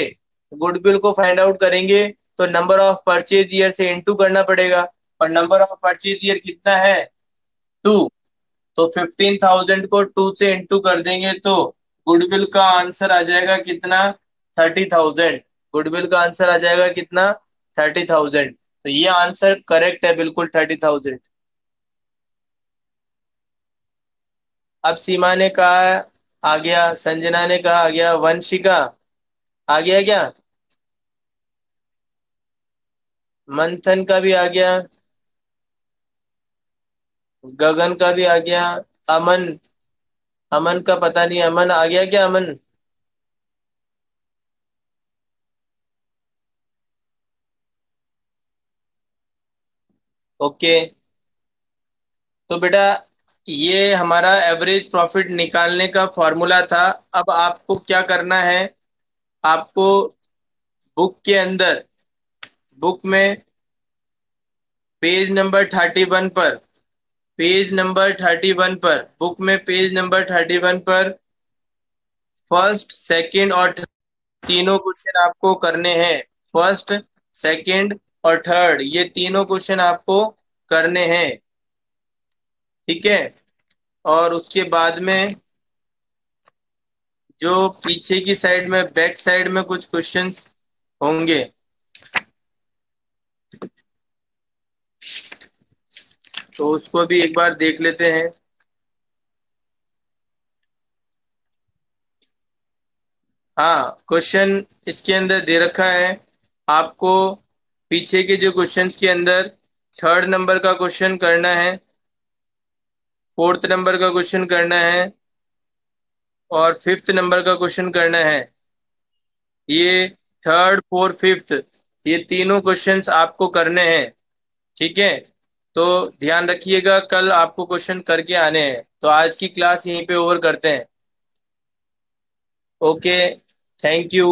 गुडविल को फाइंड आउट करेंगे तो नंबर ऑफ़ परचेज ईयर से इंटू करना पड़ेगा। और नंबर ऑफ़ परचेज ईयर कितना है? टू तो फिफ्टीन थाउज़ेंड को टू से इंटू कर देंगे तो गुडविल का आंसर आ जाएगा कितना? थर्टी थाउज़ेंड गुडविल का आंसर आ जाएगा कितना? थर्टी थाउज़ेंड तो ये आंसर करेक्ट है बिल्कुल थर्टी थाउज़ेंड अब सीमा ने कहा, आ गया। संजना ने कहा, आ गया। वंशिका, आ गया क्या? मंथन का भी आ गया। गगन का भी आ गया, अमन अमन का पता नहीं, अमन आ गया क्या, अमन? ओके। तो बेटा, ये हमारा एवरेज प्रॉफिट निकालने का फॉर्मूला था। अब आपको क्या करना है? आपको बुक के अंदर बुक में पेज नंबर थर्टी वन पर पेज नंबर थर्टी वन पर, बुक में पेज नंबर थर्टी वन पर फ़र्स्ट, सेकंड और तीनों क्वेश्चन आपको करने हैं। फ़र्स्ट, सेकंड और थर्ड, ये तीनों क्वेश्चन आपको करने हैं। ठीक है? और उसके बाद में जो पीछे की साइड में बैक साइड में कुछ क्वेश्चंस होंगे। तो उसको भी एक बार देख लेते हैं। हाँ क्वेश्चन इसके अंदर दे रखा है। आपको पीछे के जो क्वेश्चंस के अंदर थर्ड नंबर का क्वेश्चन करना है फोर्थ नंबर का क्वेश्चन करना है और फिफ्थ नंबर का क्वेश्चन करना है। ये थर्ड फोर्थ फिफ्थ ये तीनों क्वेश्चंस आपको करने हैं, ठीक है? तो ध्यान रखिएगा, कल आपको क्वेश्चन करके आने हैं। तो आज की क्लास यहीं पे ओवर करते हैं। Okay thank you